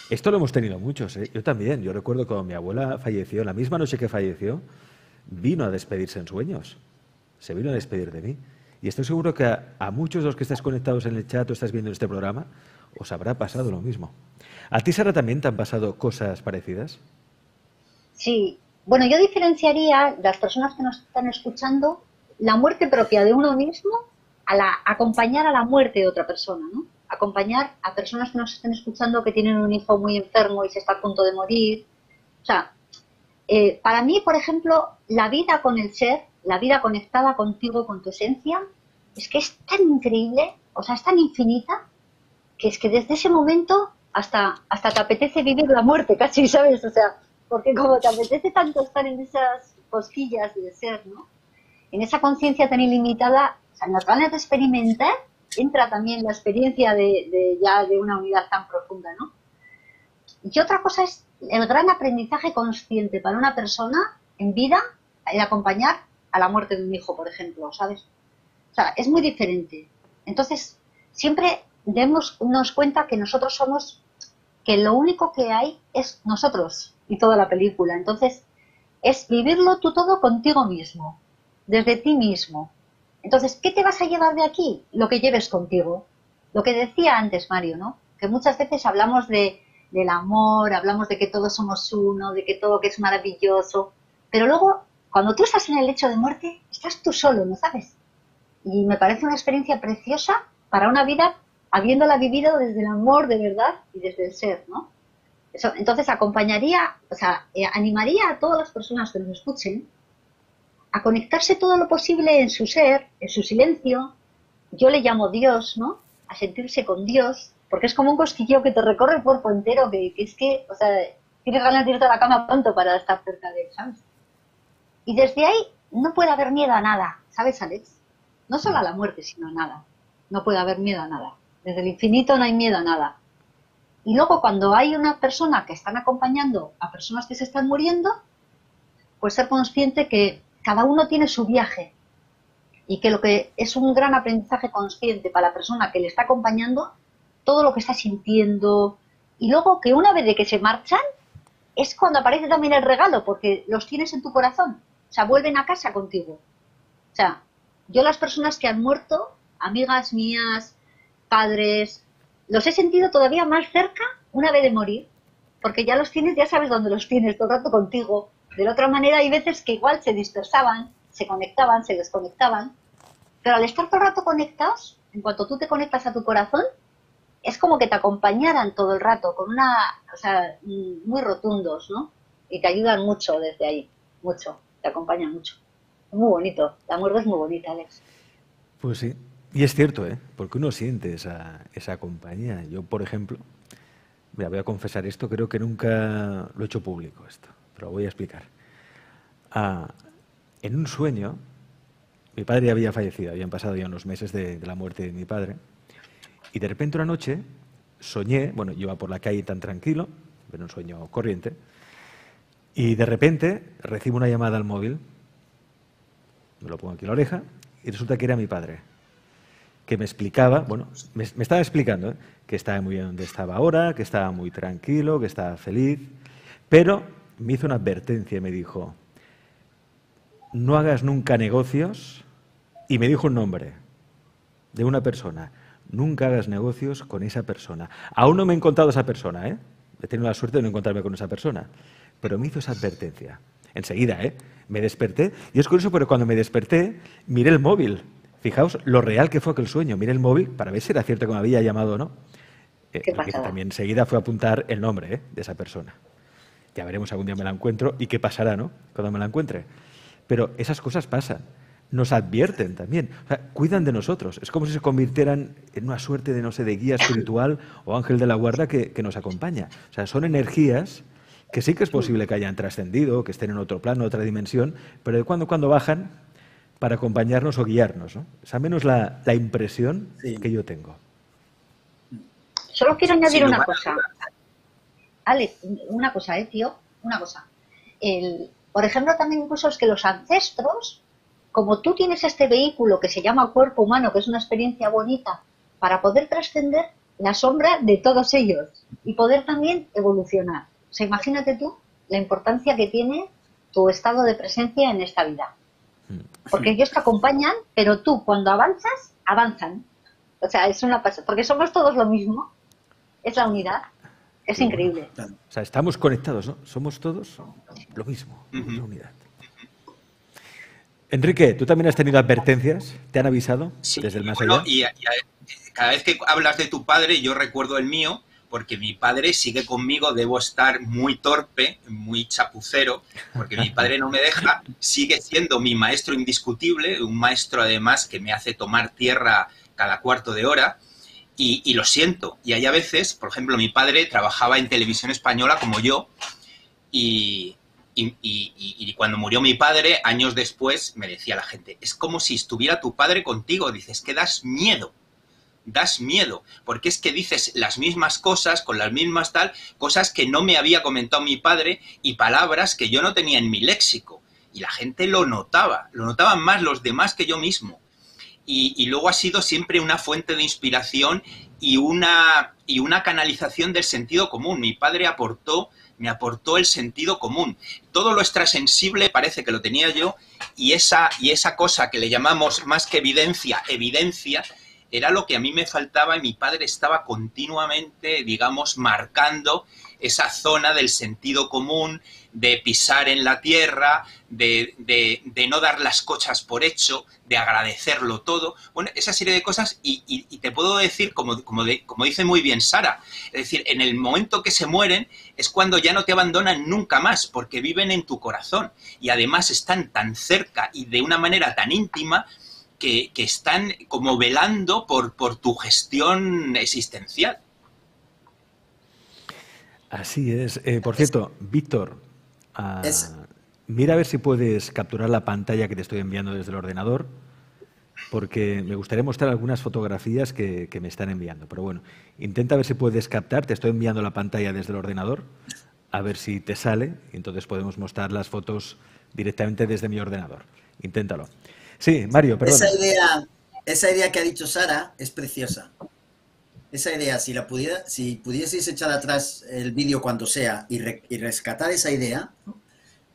Esto lo hemos tenido muchos, ¿eh? yo también. Yo recuerdo cuando mi abuela falleció, la misma noche que falleció, vino a despedirse en sueños. Se vino a despedir de mí. Y estoy seguro que a, muchos de los que estáis conectados en el chat o estás viendo este programa, os habrá pasado lo mismo. ¿A ti, Sara, también te han pasado cosas parecidas? Sí, bueno, yo diferenciaría las personas que nos están escuchando la muerte propia de uno mismo a la acompañar a la muerte de otra persona, ¿no? Acompañar a personas que nos estén escuchando que tienen un hijo muy enfermo y se está a punto de morir. O sea, eh, para mí, por ejemplo, la vida con el ser, la vida conectada contigo, con tu esencia, es que es tan increíble, o sea, es tan infinita, que es que desde ese momento hasta, hasta te apetece vivir la muerte, casi, ¿sabes? O sea, porque como te apetece tanto estar en esas cosquillas de ser, ¿no? En esa conciencia tan ilimitada, o sea, en las ganas de experimentar, entra también la experiencia de, ya de una unidad tan profunda, ¿no? Y otra cosa es el gran aprendizaje consciente para una persona en vida, el acompañar a la muerte de un hijo, por ejemplo, ¿sabes? O sea, es muy diferente. Entonces, siempre demos cuenta que nosotros somos, que lo único que hay es nosotros, y toda la película. Entonces, es vivirlo tú todo contigo mismo, desde ti mismo. Entonces, ¿qué te vas a llevar de aquí? Lo que lleves contigo. Lo que decía antes Mario, ¿no? Que muchas veces hablamos de, del amor, hablamos de que todos somos uno, de que todo que es maravilloso, pero luego, cuando tú estás en el lecho de muerte, estás tú solo, ¿no sabes? Y me parece una experiencia preciosa para una vida habiéndola vivido desde el amor de verdad y desde el ser, ¿no? entonces acompañaría, o sea, eh, animaría a todas las personas que nos escuchen a conectarse todo lo posible en su ser, en su silencio. Yo le llamo Dios, ¿no? A sentirse con Dios, porque es como un cosquilleo que te recorre el cuerpo entero, que, es que, o sea, tienes ganas de irte a la cama pronto para estar cerca de él, ¿sabes? Y desde ahí no puede haber miedo a nada, ¿sabes, Alex? No solo a la muerte, sino a nada. No puede haber miedo a nada. Desde el infinito no hay miedo a nada. Y luego cuando hay una persona que están acompañando a personas que se están muriendo, pues ser consciente que cada uno tiene su viaje y que lo que es un gran aprendizaje consciente para la persona que le está acompañando, todo lo que está sintiendo. Y luego que una vez de que se marchan, es cuando aparece también el regalo, porque los tienes en tu corazón. O sea, vuelven a casa contigo. O sea, yo las personas que han muerto, amigas mías, padres, los he sentido todavía más cerca una vez de morir, porque ya los tienes, ya sabes dónde los tienes, todo el rato contigo. De la otra manera hay veces que igual se dispersaban, se conectaban, se desconectaban, pero al estar todo el rato conectados, en cuanto tú te conectas a tu corazón, es como que te acompañaran todo el rato, con una, o sea, muy rotundos, ¿no? Y te ayudan mucho desde ahí, mucho, te acompañan mucho. Es muy bonito, la muerte es muy bonita, Alex. Pues sí, y es cierto, ¿eh? porque uno siente esa, esa compañía. Yo, por ejemplo, me voy a confesar esto, creo que nunca lo he hecho público esto, pero lo voy a explicar. Ah, en un sueño mi padre había fallecido, habían pasado ya unos meses de, la muerte de mi padre. Y de repente una noche soñé, bueno, yo iba por la calle tan tranquilo, pero un sueño corriente, y de repente recibo una llamada al móvil, me lo pongo aquí en la oreja, y resulta que era mi padre, que me explicaba, bueno, me, estaba explicando, ¿eh? que estaba muy bien donde estaba ahora, que estaba muy tranquilo, que estaba feliz, pero me hizo una advertencia, me dijo, no hagas nunca negocios y me dijo un nombre de una persona. Nunca hagas negocios con esa persona. Aún no me he encontrado esa persona, ¿eh? He tenido la suerte de no encontrarme con esa persona. Pero me hizo esa advertencia. Enseguida, ¿eh? Me desperté. Y es curioso, pero cuando me desperté, miré el móvil. Fijaos lo real que fue aquel sueño. Miré el móvil para ver si era cierto que me había llamado o no. Eh, también enseguida fue apuntar el nombre ¿eh? de esa persona. Ya veremos algún día me la encuentro y qué pasará, ¿no? Cuando me la encuentre. Pero esas cosas pasan nos advierten también, o sea, cuidan de nosotros. Es como si se convirtieran en una suerte de, no sé, de guía espiritual o ángel de la guarda que, nos acompaña. O sea, son energías que sí que es posible que hayan trascendido, que estén en otro plano, otra dimensión, pero de cuando en cuando bajan para acompañarnos o guiarnos. ¿no? Es al menos la, impresión que yo tengo. Solo quiero añadir una cosa. Ale, una cosa, ¿eh, tío? Una cosa. El, por ejemplo, también incluso es que los ancestros como tú tienes este vehículo que se llama cuerpo humano, que es una experiencia bonita, para poder trascender la sombra de todos ellos y poder también evolucionar. O sea, imagínate tú la importancia que tiene tu estado de presencia en esta vida. Mm. Porque ellos te acompañan, pero tú cuando avanzas, avanzan. O sea, es una porque somos todos lo mismo, es la unidad, es increíble. O sea, estamos conectados, ¿no? Somos todos lo mismo, la unidad. Enrique, ¿tú también has tenido advertencias? ¿Te han avisado desde el más allá? Y, cada vez que hablas de tu padre, yo recuerdo el mío, porque mi padre sigue conmigo, debo estar muy torpe, muy chapucero, porque mi padre no me deja, sigue siendo mi maestro indiscutible, un maestro además que me hace tomar tierra cada cuarto de hora, y, lo siento. Y hay a veces, por ejemplo, mi padre trabajaba en televisión española como yo, y, y, cuando murió mi padre, años después, me decía la gente, es como si estuviera tu padre contigo. Dices, que das miedo, das miedo, porque es que dices las mismas cosas, con las mismas tal, cosas que no me había comentado mi padre y palabras que yo no tenía en mi léxico. Y la gente lo notaba, lo notaban más los demás que yo mismo. Y, luego ha sido siempre una fuente de inspiración y una, y una canalización del sentido común. Mi padre aportó me aportó el sentido común. Todo lo extrasensible parece que lo tenía yo y esa, y esa cosa que le llamamos más que evidencia, evidencia, era lo que a mí me faltaba y mi padre estaba continuamente, digamos, marcando esa zona del sentido común, de pisar en la tierra, de, no dar las cosas por hecho, de agradecerlo todo. Bueno, esa serie de cosas y, te puedo decir, como, como, como dice muy bien Sara, es decir, en el momento que se mueren es cuando ya no te abandonan nunca más, porque viven en tu corazón y además están tan cerca y de una manera tan íntima que, están como velando por, por tu gestión existencial. Así es. Eh, por cierto, Víctor, ah, mira a ver si puedes capturar la pantalla que te estoy enviando desde el ordenador, porque me gustaría mostrar algunas fotografías que, me están enviando. Pero bueno, intenta ver si puedes captar. Te estoy enviando la pantalla desde el ordenador, a ver si te sale, y entonces podemos mostrar las fotos directamente desde mi ordenador. Inténtalo. Sí, Mario, perdón. Esa idea, esa idea que ha dicho Sara es preciosa esa idea, si la pudiera, si pudieseis echar atrás el vídeo cuando sea y, rescatar esa idea,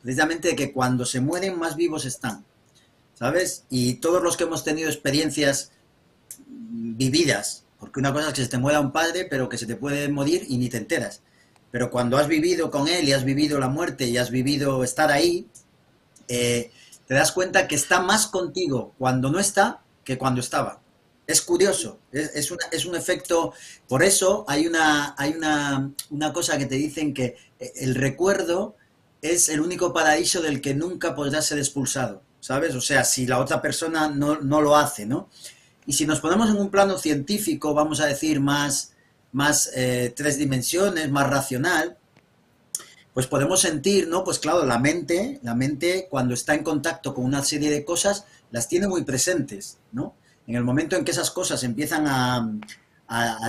precisamente de que cuando se mueren más vivos están, ¿sabes? Y todos los que hemos tenido experiencias vividas, porque una cosa es que se te muera un padre, pero que se te puede morir y ni te enteras. Pero cuando has vivido con él y has vivido la muerte y has vivido estar ahí, eh, te das cuenta que está más contigo cuando no está que cuando estaba. Es curioso, es, es, un efecto, por eso hay, una, hay una, una, cosa que te dicen que el recuerdo es el único paraíso del que nunca podrás ser expulsado, ¿sabes? O sea, si la otra persona no, lo hace, ¿no? Y si nos ponemos en un plano científico, vamos a decir, más, más eh, tres dimensiones, más racional, pues podemos sentir, ¿no? Pues claro, la mente, la mente cuando está en contacto con una serie de cosas, las tiene muy presentes, ¿no? En el momento en que esas cosas empiezan a,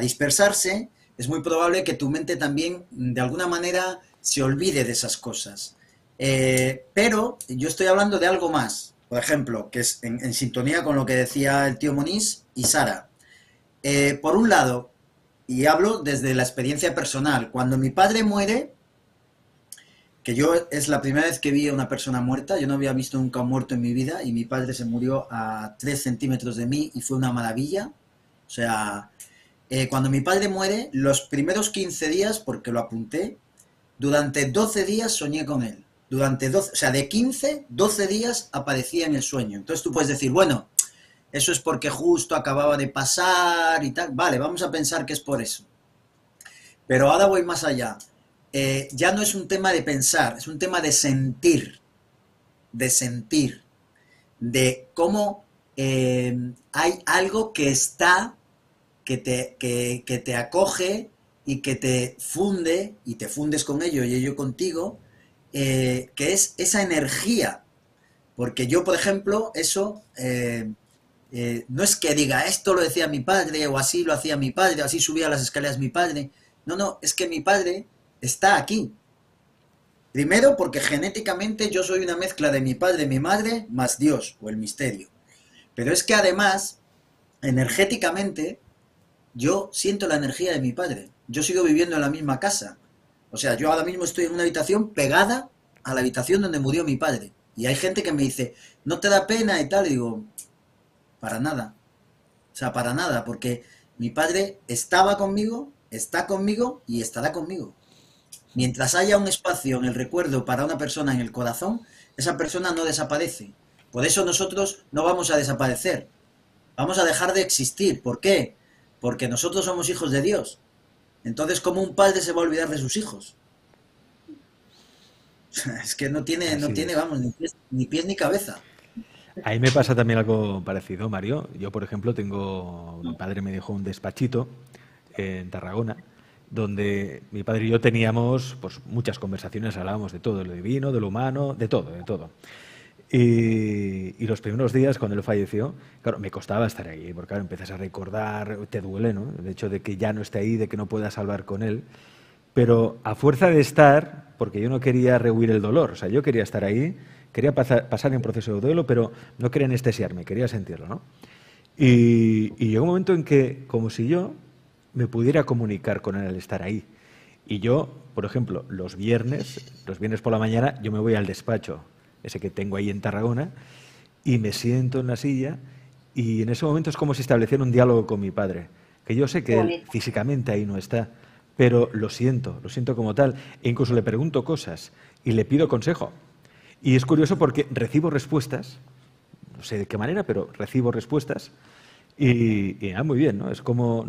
dispersarse, es muy probable que tu mente también, de alguna manera, se olvide de esas cosas. Eh, pero yo estoy hablando de algo más, por ejemplo, que es en, sintonía con lo que decía el tío Moniz y Sara. Eh, por un lado, y hablo desde la experiencia personal, cuando mi padre muere, que yo es la primera vez que vi a una persona muerta, yo no había visto nunca un muerto en mi vida, y mi padre se murió a 3 centímetros de mí y fue una maravilla. O sea, eh, cuando mi padre muere, los primeros 15 días, porque lo apunté, durante 12 días soñé con él. Durante 12, o sea, de 15, 12 días aparecía en el sueño. Entonces tú puedes decir, bueno, eso es porque justo acababa de pasar y tal. Vale, vamos a pensar que es por eso. Pero ahora voy más allá. Eh, ya no es un tema de pensar, es un tema de sentir, de sentir, de cómo eh, hay algo que está, que te, que te acoge y que te funde y te fundes con ello y ello contigo, eh, que es esa energía. Porque yo, por ejemplo, eso no es que diga esto lo decía mi padre o así lo hacía mi padre, así subía las escaleras mi padre. No, no, es que mi padre está aquí. Primero porque genéticamente yo soy una mezcla de mi padre, mi madre, más Dios o el misterio. Pero es que además, energéticamente, yo siento la energía de mi padre yo sigo viviendo en la misma casa. O sea, yo ahora mismo estoy en una habitación pegada a la habitación donde murió mi padre. Y hay gente que me dice, ¿no te da pena y tal? Y digo, para nada. O sea, para nada, porque mi padre estaba conmigo, está conmigo y estará conmigo. Mientras haya un espacio en el recuerdo para una persona en el corazón, esa persona no desaparece. Por eso nosotros no vamos a desaparecer. Vamos a dejar de existir. ¿Por qué? Porque nosotros somos hijos de Dios. Entonces, ¿cómo un padre se va a olvidar de sus hijos? Es que no tiene, no tiene, vamos, ni pies, ni cabeza. A mí me pasa también algo parecido, Mario. Yo, por ejemplo, tengo, mi padre me dejó un despachito en Tarragona, donde mi padre y yo teníamos pues, muchas conversaciones, hablábamos de todo, de lo divino, de lo humano, de todo, de todo. Y, los primeros días, cuando él falleció, claro, me costaba estar ahí, porque claro, empiezas a recordar, te duele, ¿no? El hecho de que ya no esté ahí, de que no puedas hablar con él. Pero a fuerza de estar, porque yo no quería rehuir el dolor, o sea, yo quería estar ahí, quería pasar, en un proceso de duelo, pero no quería anestesiarme, quería sentirlo, ¿no? Y, y llegó un momento en que, como si yo me pudiera comunicar con él al estar ahí. Y yo, por ejemplo, los viernes, los viernes por la mañana, yo me voy al despacho ese que tengo ahí en Tarragona, y me siento en la silla y en ese momento es como si estableciera un diálogo con mi padre, que yo sé que él físicamente ahí no está, pero lo siento, lo siento como tal, e incluso le pregunto cosas y le pido consejo. Y es curioso porque recibo respuestas, no sé de qué manera, pero recibo respuestas y, ah, muy bien, ¿no? Es como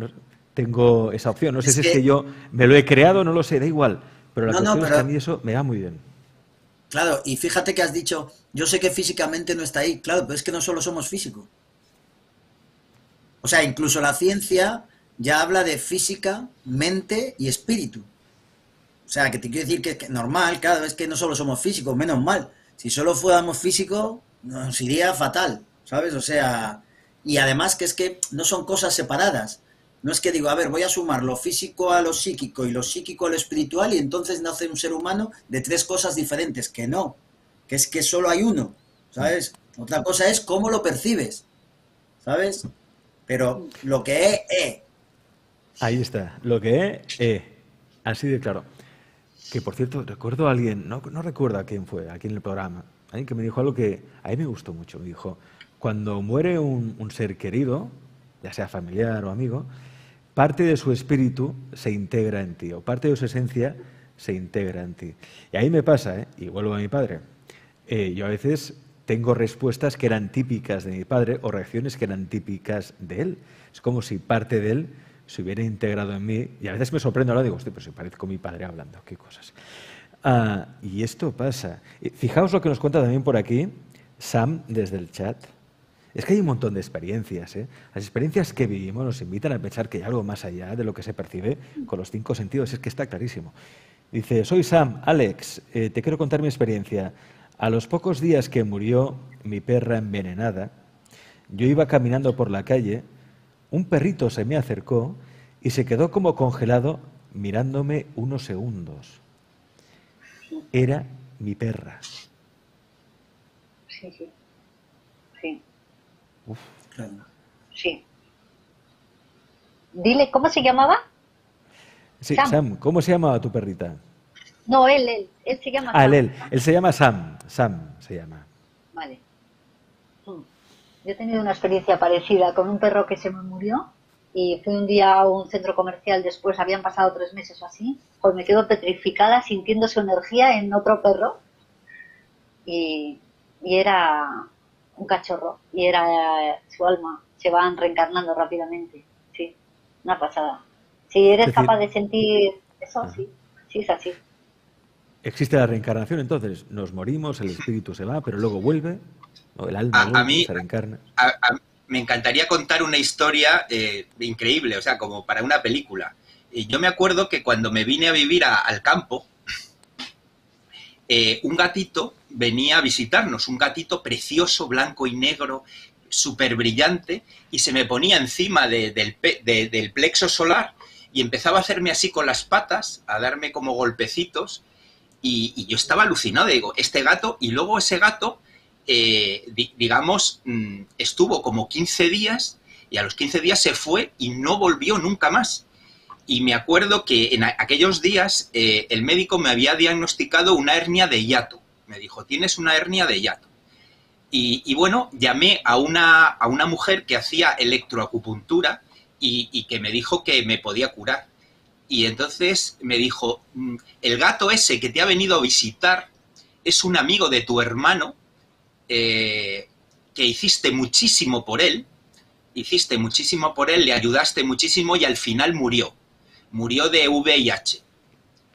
tengo esa opción. No sé si es que yo me lo he creado, no lo sé, da igual, pero la cuestión es que a mí eso me va muy bien. Claro, y fíjate que has dicho, yo sé que físicamente no está ahí, claro, pero es que no solo somos físicos. O sea, incluso la ciencia ya habla de física, mente y espíritu. O sea, que te quiero decir que es normal, claro, es que no solo somos físicos, menos mal. Si solo fuéramos físicos, nos iría fatal, ¿sabes? O sea, y además que es que no son cosas separadas. No es que digo, a ver, voy a sumar lo físico a lo psíquico y lo psíquico a lo espiritual y entonces nace un ser humano de tres cosas diferentes, que no, que es que solo hay uno, ¿sabes? Otra cosa es cómo lo percibes, ¿sabes? Pero lo que es, es. Ahí está, lo que es, es. Así de claro. Que por cierto, recuerdo a alguien, no, no recuerdo a quién fue, aquí en el programa, alguien que me dijo algo que a mí me gustó mucho. Me dijo, cuando muere un ser querido, ya sea familiar o amigo, parte de su espíritu se integra en ti, o parte de su esencia se integra en ti. Y ahí me pasa, ¿eh? y vuelvo a mi padre, eh, yo a veces tengo respuestas que eran típicas de mi padre o reacciones que eran típicas de él. Es como si parte de él se hubiera integrado en mí, y a veces me sorprendo ahora, digo, hostia, pues si parezco mi padre hablando, qué cosas. Ah, y esto pasa. Fijaos lo que nos cuenta también por aquí Sam desde el chat. Es que hay un montón de experiencias. ¿eh? Las experiencias que vivimos nos invitan a pensar que hay algo más allá de lo que se percibe con los cinco sentidos. Es que está clarísimo. Dice, soy Sam, Alex, eh, te quiero contar mi experiencia. A los pocos días que murió mi perra envenenada, Yo iba caminando por la calle, un perrito se me acercó y se quedó como congelado mirándome unos segundos. Era mi perra. Sí, sí. Uf. Claro. Sí. Dile, ¿cómo se llamaba? Sí, Sam. Sam. ¿cómo se llama tu perrita? No, él, él. Él se llama. Ah, Sam. él, él. Él se llama Sam. Sam se llama. Vale. Mm. Yo he tenido una experiencia parecida con un perro que se me murió y fui un día a un centro comercial después, habían pasado tres meses o así, pues me quedo petrificada sintiendo su energía en otro perro y, y era un cachorro y era su alma, se van reencarnando rápidamente, sí, una pasada. Si eres decir- capaz de sentir eso, sí, sí es así. Existe la reencarnación, entonces nos morimos, el espíritu se va, pero luego vuelve, o el alma A- a vuelve, mí- se reencarna. a- a- me encantaría contar una historia eh, increíble, o sea, como para una película. Y yo me acuerdo que cuando me vine a vivir a- al campo, eh, un gatito venía a visitarnos, un gatito precioso, blanco y negro, súper brillante, y se me ponía encima de- del, plexo solar y empezaba a hacerme así con las patas, a darme como golpecitos, y, yo estaba alucinado, digo, este gato, y luego ese gato eh, di- digamos, mm, estuvo como 15 días y a los 15 días se fue y no volvió nunca más. Y me acuerdo que en aquellos días eh, el médico me había diagnosticado una hernia de hiato. Me dijo, tienes una hernia de hiato. Y, bueno, llamé a una, a una mujer que hacía electroacupuntura y, y que me dijo que me podía curar. Y entonces me dijo, "Mm, el gato ese que te ha venido a visitar es un amigo de tu hermano eh, que hiciste muchísimo por él, hiciste muchísimo por él, le ayudaste muchísimo y al final murió. Murió de VIH.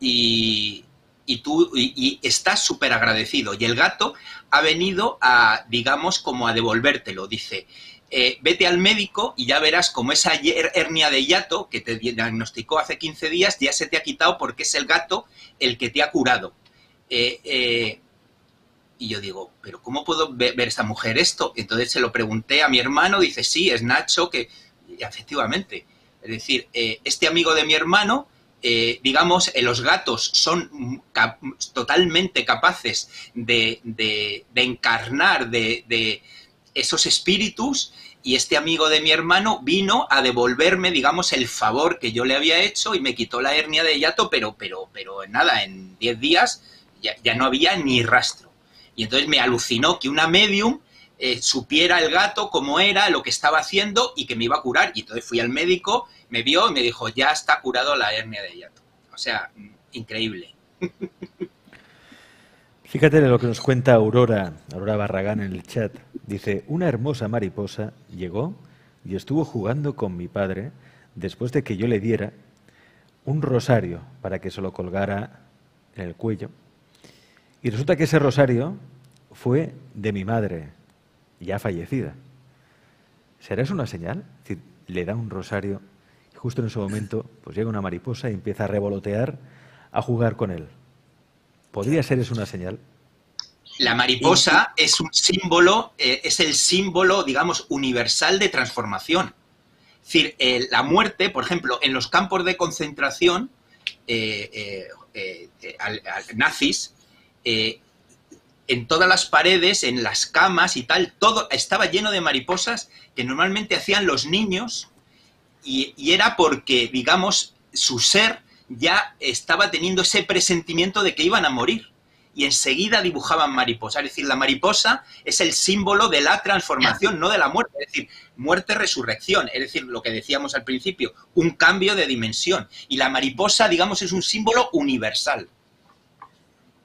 Y, y tú y, estás súper agradecido. Y el gato ha venido a, digamos, como a devolvértelo. Dice, eh, vete al médico y ya verás como esa her- hernia de hiato que te diagnosticó hace 15 días ya se te ha quitado porque es el gato el que te ha curado. Eh, eh, y yo digo, ¿pero cómo puedo ve- ver esta mujer esto? Entonces se lo pregunté a mi hermano, dice, sí, es Nacho, que efectivamente. Es decir, este amigo de mi hermano, eh, digamos, eh, los gatos son totalmente capaces de, encarnar de, esos espíritus y este amigo de mi hermano vino a devolverme, digamos, el favor que yo le había hecho y me quitó la hernia de hiato, pero, pero, pero nada, en 10 días ya, ya no había ni rastro. Y entonces me alucinó que una medium eh, supiera el gato cómo era, lo que estaba haciendo y que me iba a curar. Y entonces fui al médico, me vio y me dijo, ya está curado la hernia de hiato. O sea, mm, increíble. Fíjate lo que nos cuenta Aurora, Aurora Barragán en el chat. Dice, una hermosa mariposa llegó y estuvo jugando con mi padre después de que yo le diera un rosario para que se lo colgara en el cuello. Y resulta que ese rosario fue de mi madre, ya fallecida. ¿Será eso una señal? Es le da un rosario justo en ese momento pues llega una mariposa y empieza a revolotear, a jugar con él. ¿Podría ser eso una señal? La mariposa es un símbolo, eh, es el símbolo, digamos, universal de transformación. Es decir, eh, la muerte, por ejemplo, en los campos de concentración eh, nazis, en todas las paredes, en las camas y tal, todo estaba lleno de mariposas que normalmente hacían los niños y, era porque, digamos, su ser ya estaba teniendo ese presentimiento de que iban a morir y enseguida dibujaban mariposas. Es decir, la mariposa es el símbolo de la transformación, no de la muerte. Es decir, muerte-resurrección. Es decir, lo que decíamos al principio, un cambio de dimensión. Y la mariposa, digamos, es un símbolo universal.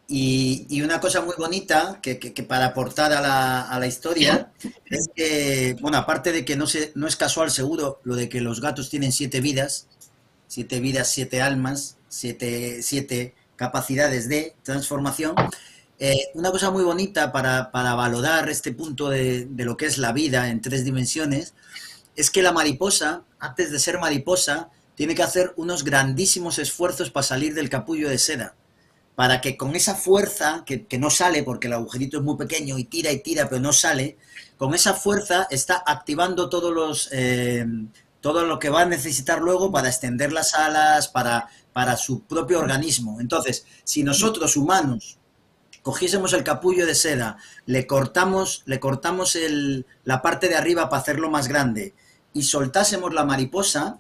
Y, una cosa muy bonita que, para aportar a la, a la historia es que, bueno, aparte de que no, se, no es casual seguro lo de que los gatos tienen siete vidas, siete vidas, siete almas, siete, siete capacidades de transformación, eh, una cosa muy bonita para, valorar este punto de lo que es la vida en tres dimensiones es que la mariposa, antes de ser mariposa, tiene que hacer unos grandísimos esfuerzos para salir del capullo de seda para que con esa fuerza, que, no sale porque el agujerito es muy pequeño y tira y tira, pero no sale, con esa fuerza está activando todos los, eh, todo lo que va a necesitar luego para extender las alas, para, para su propio organismo. Entonces, si nosotros humanos cogiésemos el capullo de seda, le cortamos, le cortamos el, la parte de arriba para hacerlo más grande y soltásemos la mariposa,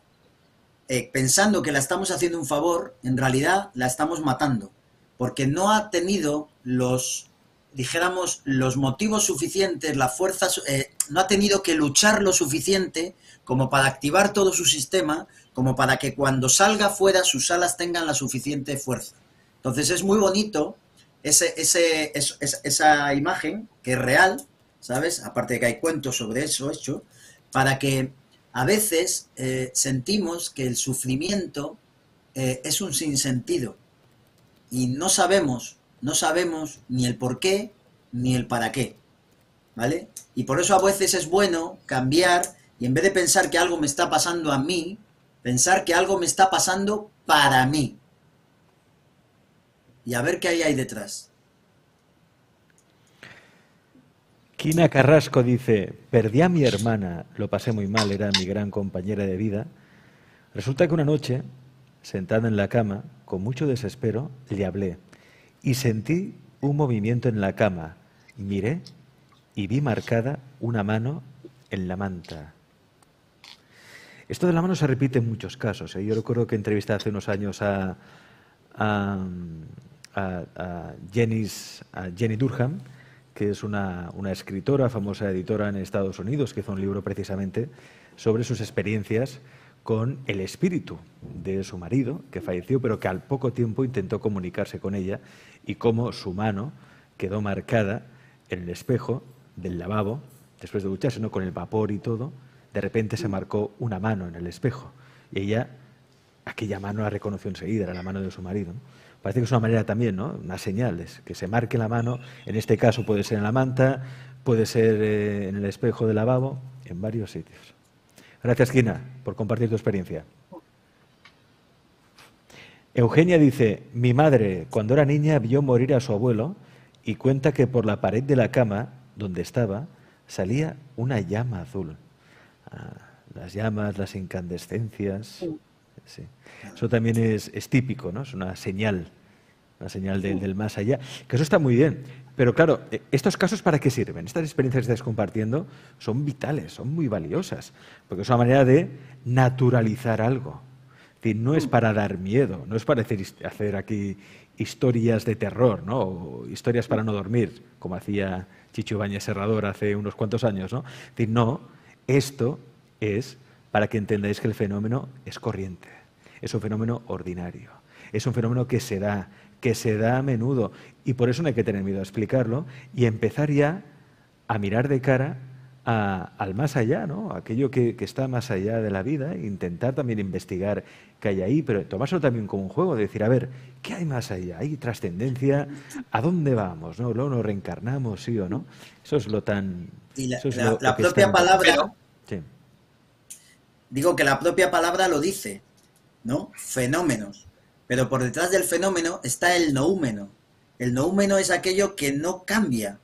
eh, pensando que la estamos haciendo un favor, en realidad la estamos matando, porque no ha tenido los, dijéramos, los motivos suficientes, la fuerza, eh, no ha tenido que luchar lo suficiente como para activar todo su sistema, como para que cuando salga fuera sus alas tengan la suficiente fuerza. Entonces es muy bonito ese, ese, esa imagen, que es real, ¿sabes? Aparte de que hay cuentos sobre eso hecho, para que a veces eh, sentimos que el sufrimiento eh, es un sinsentido y no sabemos, no sabemos ni el por qué ni el para qué, ¿vale? Y por eso a veces es bueno cambiar y en vez de pensar que algo me está pasando a mí, pensar que algo me está pasando para mí. Y a ver qué hay ahí detrás. Kina Carrasco dice, perdí a mi hermana, lo pasé muy mal, era mi gran compañera de vida. Resulta que una noche, sentada en la cama, con mucho desespero, le hablé y sentí un movimiento en la cama. Miré y vi marcada una mano en la manta. Esto de la mano se repite en muchos casos. ¿eh? Yo recuerdo que entrevisté hace unos años a, Jenny Durham, que es una, escritora, famosa editora en Estados Unidos, que hizo un libro precisamente sobre sus experiencias con el espíritu de su marido, que falleció, pero que al poco tiempo intentó comunicarse con ella y cómo su mano quedó marcada en el espejo del lavabo, después de ducharse, ¿no? con el vapor y todo, de repente se marcó una mano en el espejo y ella, aquella mano la reconoció enseguida, era la mano de su marido. Parece que es una manera también, ¿no? Una señal, que se marque la mano. En este caso puede ser en la manta, puede ser eh, en el espejo del lavabo, en varios sitios. Gracias, Gina, por compartir tu experiencia. Eugenia dice, mi madre cuando era niña vio morir a su abuelo y cuenta que por la pared de la cama donde estaba salía una llama azul. Ah, las llamas, las incandescencias. Eso también es, típico, ¿no? Es una señal, una señal del más allá. Que eso está muy bien. Pero claro, e, ¿estos casos para qué sirven? Estas experiencias que estás compartiendo son vitales, son muy valiosas, porque es una manera de naturalizar algo. Es no es para dar miedo, no es para hacer, aquí historias de terror, ¿no? Historias para no dormir, como hacía Chicho Bañez Serrador hace unos cuantos años, ¿no? Es no, esto es para que entendáis que el fenómeno es corriente, es un fenómeno ordinario, es un fenómeno que se da, que se da a menudo y por eso no hay que tener miedo a explicarlo y empezar ya a mirar de cara al más allá, ¿no? aquello que, está más allá de la vida, e intentar también investigar qué hay ahí, pero tomárselo también como un juego, de decir, a ver, ¿qué hay más allá? ¿Hay trascendencia? ¿A dónde vamos? ¿no? ¿Luego nos reencarnamos, sí o no? Eso es lo tan... Y la, propia palabra... Digo que la propia palabra lo dice, ¿no? Fenómenos. Pero por detrás del fenómeno está el noúmeno. El noúmeno es aquello que no cambia.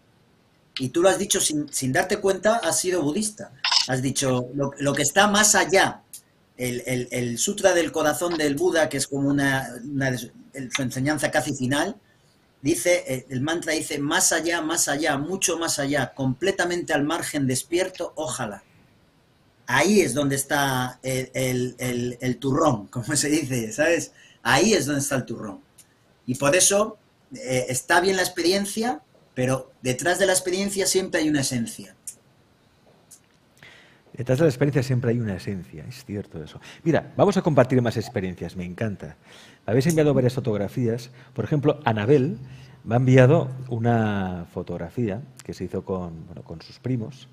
Y tú lo has dicho sin, darte cuenta, has sido budista. Has dicho lo, que está más allá. El, sutra del corazón del Buda, que es como una, su enseñanza casi final, dice, el mantra dice, más allá, más allá, mucho más allá, completamente al margen, despierto, ojalá ahí es donde está el, turrón, como se dice, ¿sabes? Ahí es donde está el turrón. Y por eso eh, está bien la experiencia, pero detrás de la experiencia siempre hay una esencia. Detrás de la experiencia siempre hay una esencia, es cierto eso. Mira, vamos a compartir más experiencias, me encanta. Habéis enviado varias fotografías. Por ejemplo, Anabel me ha enviado una fotografía que se hizo con, con sus primos.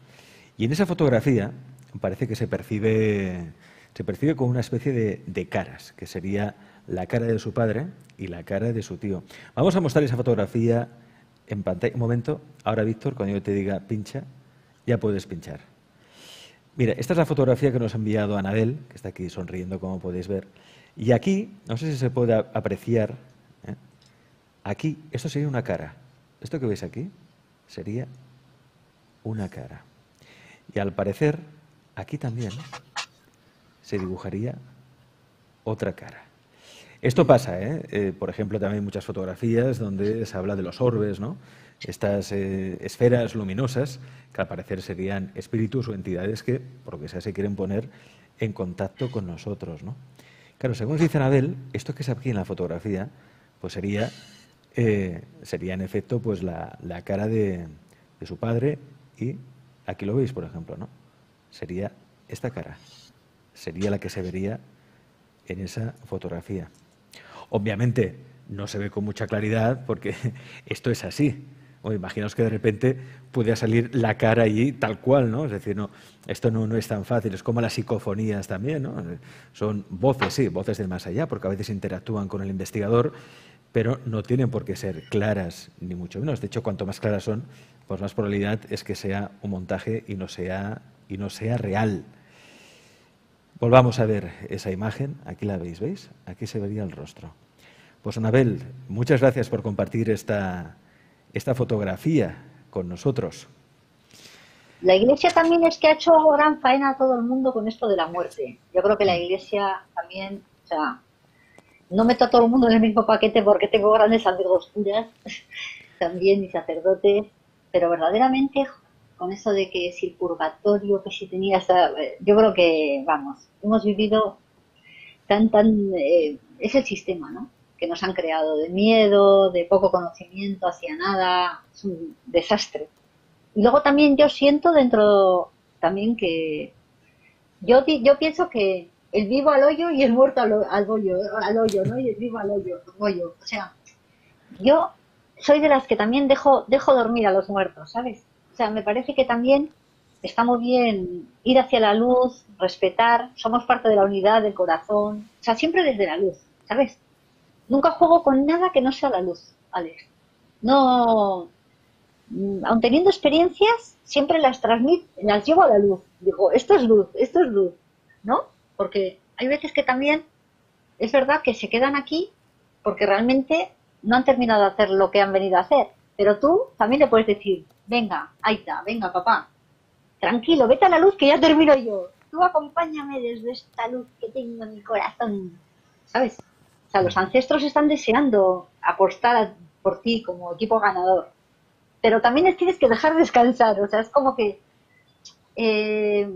Y en esa fotografía parece que se percibe, se percibe como una especie de, caras, que sería la cara de su padre y la cara de su tío. Vamos a mostrar esa fotografía en pantalla. Un momento, ahora Víctor, cuando yo te diga pincha, ya puedes pinchar. Mira, esta es la fotografía que nos ha enviado Anabel, que está aquí sonriendo, como podéis ver. Y aquí, no sé si se puede apreciar, ¿eh? aquí, esto sería una cara. Esto que veis aquí sería una cara. Y al parecer, aquí también se dibujaría otra cara. Esto pasa, ¿eh? ¿eh? por ejemplo, también hay muchas fotografías donde se habla de los orbes, ¿no? Estas eh, esferas luminosas, que al parecer serían espíritus o entidades que, por lo que sea, se quieren poner en contacto con nosotros, ¿no? Claro, según dice Anabel, esto que es aquí en la fotografía, pues sería, eh, sería en efecto pues la, cara de, de su padre y aquí lo veis, por ejemplo, ¿no? Sería esta cara, sería la que se vería en esa fotografía. Obviamente no se ve con mucha claridad porque esto es así. O imaginaos que de repente puede salir la cara allí tal cual, ¿no? Es decir, no, esto no, no, es tan fácil, es como las psicofonías también, ¿no? Son voces, sí, voces del más allá, porque a veces interactúan con el investigador, pero no tienen por qué ser claras, ni mucho menos. De hecho, cuanto más claras son, pues más probabilidad es que sea un montaje y no sea, y no sea real. Volvamos a ver esa imagen. Aquí la veis, ¿veis? Aquí se vería el rostro. Pues Anabel, muchas gracias por compartir esta, esta fotografía con nosotros. La Iglesia también es que ha hecho gran faena a todo el mundo con esto de la muerte. Yo creo que la Iglesia también, o sea, no meto a todo el mundo en el mismo paquete porque tengo grandes amigos curas también y sacerdotes, pero verdaderamente con eso de que si el purgatorio, que si tenías, yo creo que, vamos, hemos vivido tan, tan, eh, es el sistema, ¿no? Que nos han creado de miedo, de poco conocimiento hacia nada, es un desastre. Y luego también yo siento dentro, también que, yo, yo pienso que el vivo al hoyo y el muerto al, al al hoyo, ¿no? Y el vivo al hoyo, al hoyo. O sea, yo soy de las que también dejo, dejo dormir a los muertos, ¿sabes? Sea, me parece que también está muy bien ir hacia la luz, respetar, somos parte de la unidad del corazón, o sea, siempre desde la luz, ¿sabes? Nunca juego con nada que no sea la luz, Alex. No, mm, aun teniendo experiencias, siempre las transmito, las llevo a la luz. Digo, esto es luz, esto es luz, ¿no? Porque hay veces que también es verdad que se quedan aquí porque realmente no han terminado de hacer lo que han venido a hacer. Pero tú también le puedes decir, venga, Aita, venga, papá, tranquilo, vete a la luz que ya termino yo. Tú acompáñame desde esta luz que tengo en mi corazón. ¿Sabes? O sea, los ancestros están deseando apostar por ti como equipo ganador. Pero también les tienes que dejar descansar. O sea, es como que eh,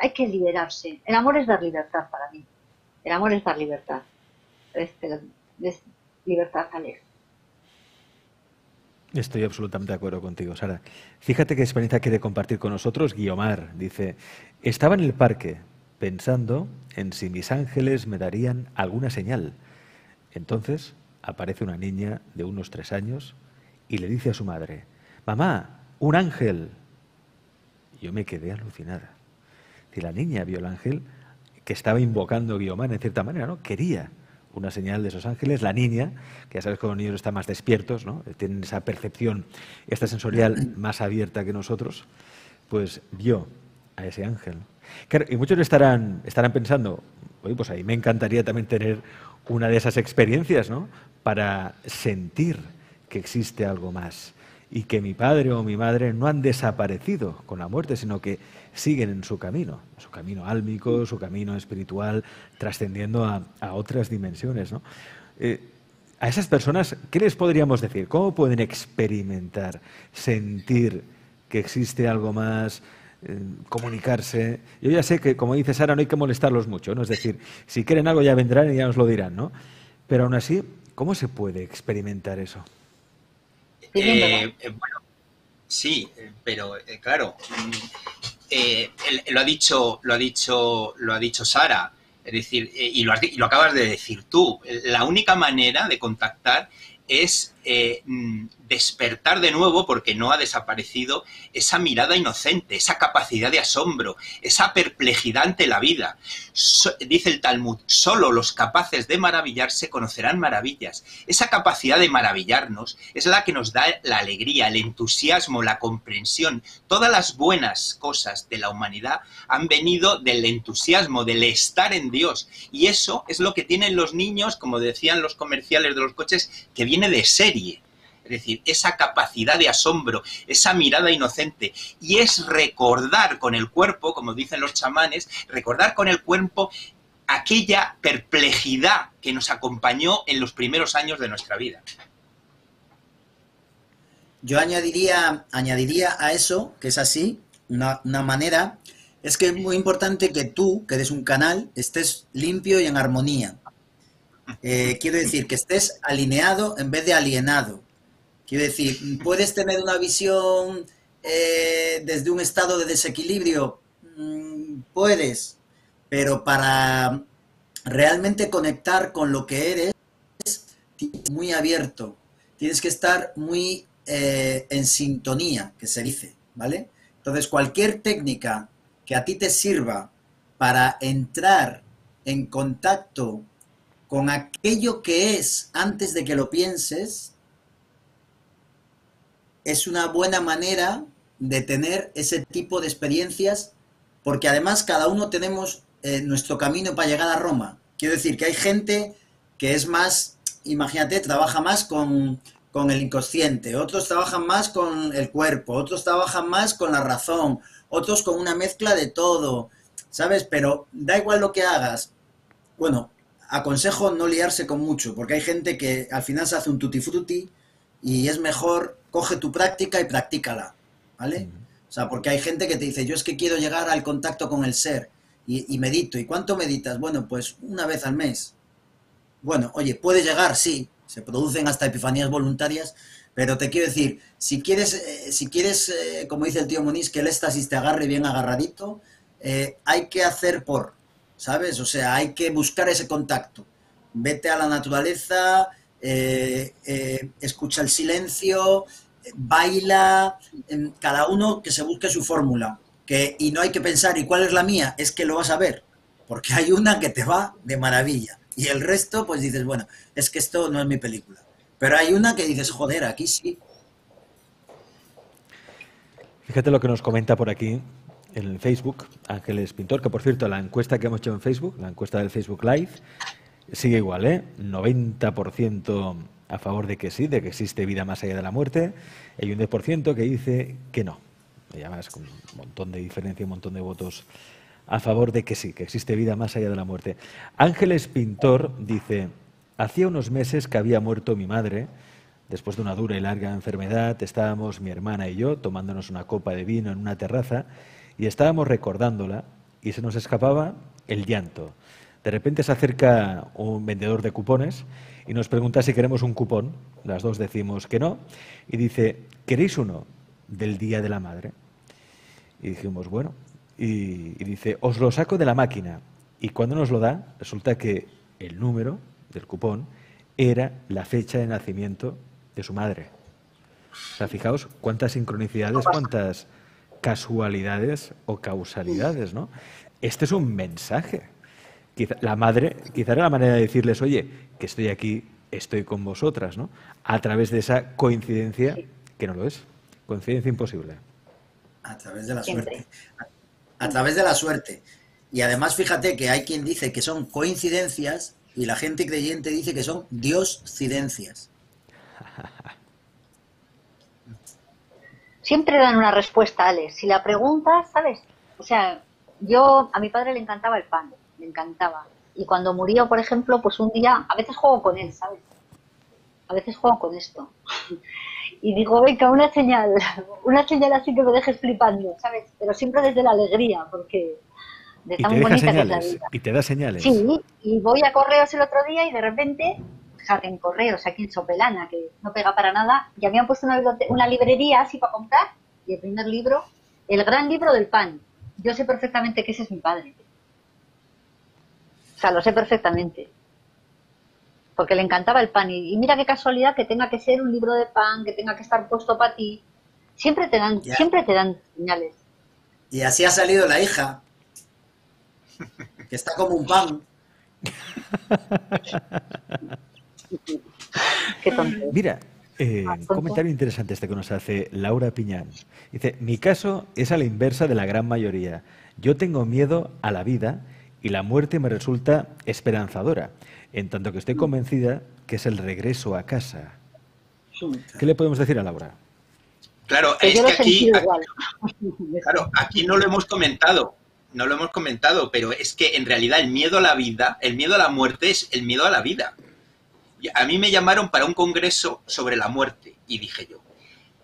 hay que liberarse. El amor es dar libertad para mí. El amor es dar libertad. Es, libertad, Alex. Estoy absolutamente de acuerdo contigo, Sara. Fíjate qué experiencia quiere compartir con nosotros Guiomar. Dice, estaba en el parque pensando en si mis ángeles me darían alguna señal. Entonces aparece una niña de unos tres años y le dice a su madre, mamá, un ángel. Yo me quedé alucinada. Y la niña vio el ángel que estaba invocando Guiomar en cierta manera, ¿no? Quería una señal de esos ángeles. La niña, que ya sabes que los niños están más despiertos, ¿no? tienen esa percepción, esta sensorial más abierta que nosotros, pues vio a ese ángel. y muchos estarán, estarán pensando, oye, pues ahí me encantaría también tener una de esas experiencias, ¿no? Para sentir que existe algo más y que mi padre o mi madre no han desaparecido con la muerte, sino que siguen en su camino, su camino álmico, su camino espiritual, trascendiendo a, otras dimensiones. ¿no? Eh, a esas personas, ¿qué les podríamos decir? ¿Cómo pueden experimentar, sentir que existe algo más, eh, comunicarse? Yo ya sé que, como dice Sara, no hay que molestarlos mucho, ¿no? Es decir, si quieren algo ya vendrán y ya nos lo dirán, ¿no? Pero aún así, ¿cómo se puede experimentar eso? Eh, bueno, sí, pero claro, eh, lo ha dicho, lo ha dicho, lo ha dicho Sara, es decir, eh, y, lo y, lo acabas de decir tú. La única manera de contactar es eh, mm, despertar de nuevo, porque no ha desaparecido, esa mirada inocente, esa capacidad de asombro, esa perplejidad ante la vida. dice el Talmud, solo los capaces de maravillarse conocerán maravillas. Esa capacidad de maravillarnos es la que nos da la alegría, el entusiasmo, la comprensión. Todas las buenas cosas de la humanidad han venido del entusiasmo, del estar en Dios. Y eso es lo que tienen los niños, como decían los comerciales de los coches, que viene de Es decir, esa capacidad de asombro, esa mirada inocente. Y es recordar con el cuerpo, como dicen los chamanes, recordar con el cuerpo aquella perplejidad que nos acompañó en los primeros años de nuestra vida. Yo añadiría, añadiría a eso, que es así, una, manera, es que es muy importante que tú, que eres un canal, estés limpio y en armonía. Eh, quiero decir, que estés alineado en vez de alienado. Quiero decir, puedes tener una visión eh, desde un estado de desequilibrio, mm, puedes, pero para realmente conectar con lo que eres, muy abierto. Tienes que estar muy eh, en sintonía, que se dice, ¿vale? Entonces, cualquier técnica que a ti te sirva para entrar en contacto con aquello que es antes de que lo pienses, es una buena manera de tener ese tipo de experiencias, porque además cada uno tenemos eh, nuestro camino para llegar a Roma. Quiero decir que hay gente que es más, imagínate, trabaja más con, con el inconsciente, otros trabajan más con el cuerpo, otros trabajan más con la razón, otros con una mezcla de todo, ¿sabes? Pero da igual lo que hagas. Bueno, aconsejo no liarse con mucho, porque hay gente que al final se hace un tutti frutti y es mejor coge tu práctica y practícala, ¿vale? O sea, porque hay gente que te dice, yo es que quiero llegar al contacto con el ser y, y medito. ¿Y cuánto meditas? Bueno, pues una vez al mes. Bueno, oye, puede llegar, sí, se producen hasta epifanías voluntarias, pero te quiero decir, si quieres, eh, si quieres eh, como dice el tío Moniz, que el éxtasis te agarre bien agarradito, eh, hay que hacer por, ¿sabes? O sea, hay que buscar ese contacto. Vete a la naturaleza, escucha el silencio, baila, cada uno que se busque su fórmula. Que, y no hay que pensar, ¿y cuál es la mía? Es que lo vas a ver, porque hay una que te va de maravilla. Y el resto, pues dices, bueno, es que esto no es mi película. Pero hay una que dices, joder, aquí sí. Fíjate lo que nos comenta por aquí en Facebook Ángeles Pintor, que por cierto, la encuesta que hemos hecho en Facebook, la encuesta del Facebook Live, sigue igual, ¿eh? 90% a favor de que sí, de que existe vida más allá de la muerte, hay un 10% que dice que no. Además, con un montón de diferencia, un montón de votos a favor de que sí, que existe vida más allá de la muerte. Ángeles Pintor dice, hacía unos meses que había muerto mi madre, después de una dura y larga enfermedad, estábamos mi hermana y yo tomándonos una copa de vino en una terraza y estábamos recordándola y se nos escapaba el llanto. De repente se acerca un vendedor de cupones y nos pregunta si queremos un cupón. Las dos decimos que no. Y dice, ¿queréis uno del Día de la Madre? Y dijimos, bueno, y, dice, os lo saco de la máquina. Y cuando nos lo da, resulta que el número del cupón era la fecha de nacimiento de su madre. O sea, fijaos cuántas sincronicidades, cuántas casualidades o causalidades, ¿no? Este es un mensaje. la madre, quizá era la manera de decirles, oye, que estoy aquí, estoy con vosotras, ¿no? A través de esa coincidencia, que no lo es, coincidencia imposible. A través de la suerte a través de la suerte. Y además fíjate que hay quien dice que son coincidencias y la gente creyente dice que son dioscidencias. Siempre dan una respuesta, Alex. Si la preguntas, ¿sabes? O sea, yo a mi padre le encantaba el pan, le encantaba. Y cuando murió, por ejemplo, pues un día, a veces juego con él, ¿sabes? A veces juego con esto y digo, venga, una señal, una señal así que me dejes flipando, ¿sabes? Pero siempre desde la alegría, porque de tan bonita que es la vida. Y te da señales. Sí, y voy a correos el otro día y de repente, fíjate, en correos aquí en Sopelana, que no pega para nada, ya me han puesto una, una librería así para comprar, y el primer libro, el gran libro del pan. Yo sé perfectamente que ese es mi padre. O sea, lo sé perfectamente porque le encantaba el pan. Y, mira qué casualidad que tenga que ser un libro de pan, que tenga que estar puesto para ti. Siempre te dan, siempre te dan señales. Y así ha salido la hija, que está como un pan. Mira, eh, un comentario interesante este que nos hace Laura Piñán. Dice, mi caso es a la inversa de la gran mayoría. Yo tengo miedo a la vida y la muerte me resulta esperanzadora en tanto que estoy convencida que es el regreso a casa, ¿Qué le podemos decir a Laura? Claro, es que aquí, claro, aquí no lo hemos comentado, no lo hemos comentado, pero es que en realidad el miedo a la vida, el miedo a la muerte es el miedo a la vida. A mí me llamaron para un congreso sobre la muerte y dije yo,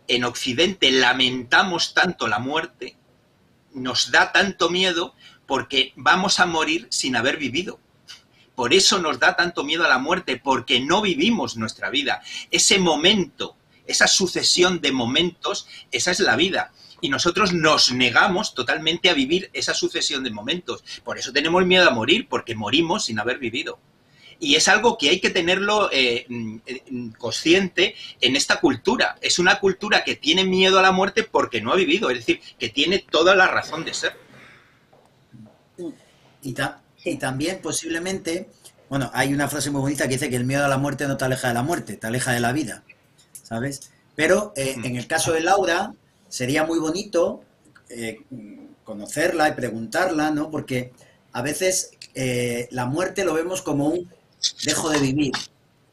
en Occidente lamentamos tanto la muerte, nos da tanto miedo porque vamos a morir sin haber vivido. Por eso nos da tanto miedo a la muerte, porque no vivimos nuestra vida. Ese momento, esa sucesión de momentos, esa es la vida. Y nosotros nos negamos totalmente a vivir esa sucesión de momentos. Por eso tenemos miedo a morir, porque morimos sin haber vivido. Y es algo que hay que tenerlo eh, mm, consciente en esta cultura. Es una cultura que tiene miedo a la muerte porque no ha vivido, es decir, que tiene toda la razón de ser. Y, y también posiblemente, bueno, hay una frase muy bonita que dice que el miedo a la muerte no te aleja de la muerte, te aleja de la vida, ¿sabes? Pero eh, en el caso de Laura, sería muy bonito eh, conocerla y preguntarla, ¿no? Porque a veces eh, la muerte lo vemos como un dejo de vivir.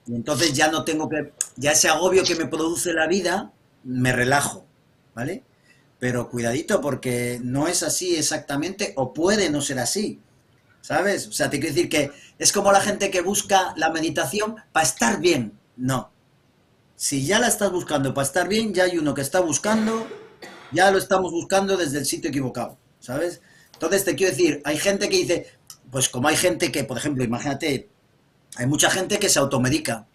Y entonces ya no tengo que, ya ese agobio que me produce la vida, me relajo, ¿vale? Pero cuidadito porque no es así exactamente o puede no ser así. ¿Sabes? O sea, te quiero decir que es como la gente que busca la meditación para estar bien. No. Si ya la estás buscando para estar bien, ya hay uno que está buscando, ya lo estamos buscando desde el sitio equivocado. ¿Sabes? Entonces te quiero decir, hay gente que dice, pues como hay gente que, por ejemplo, imagínate, hay mucha gente que se automedica.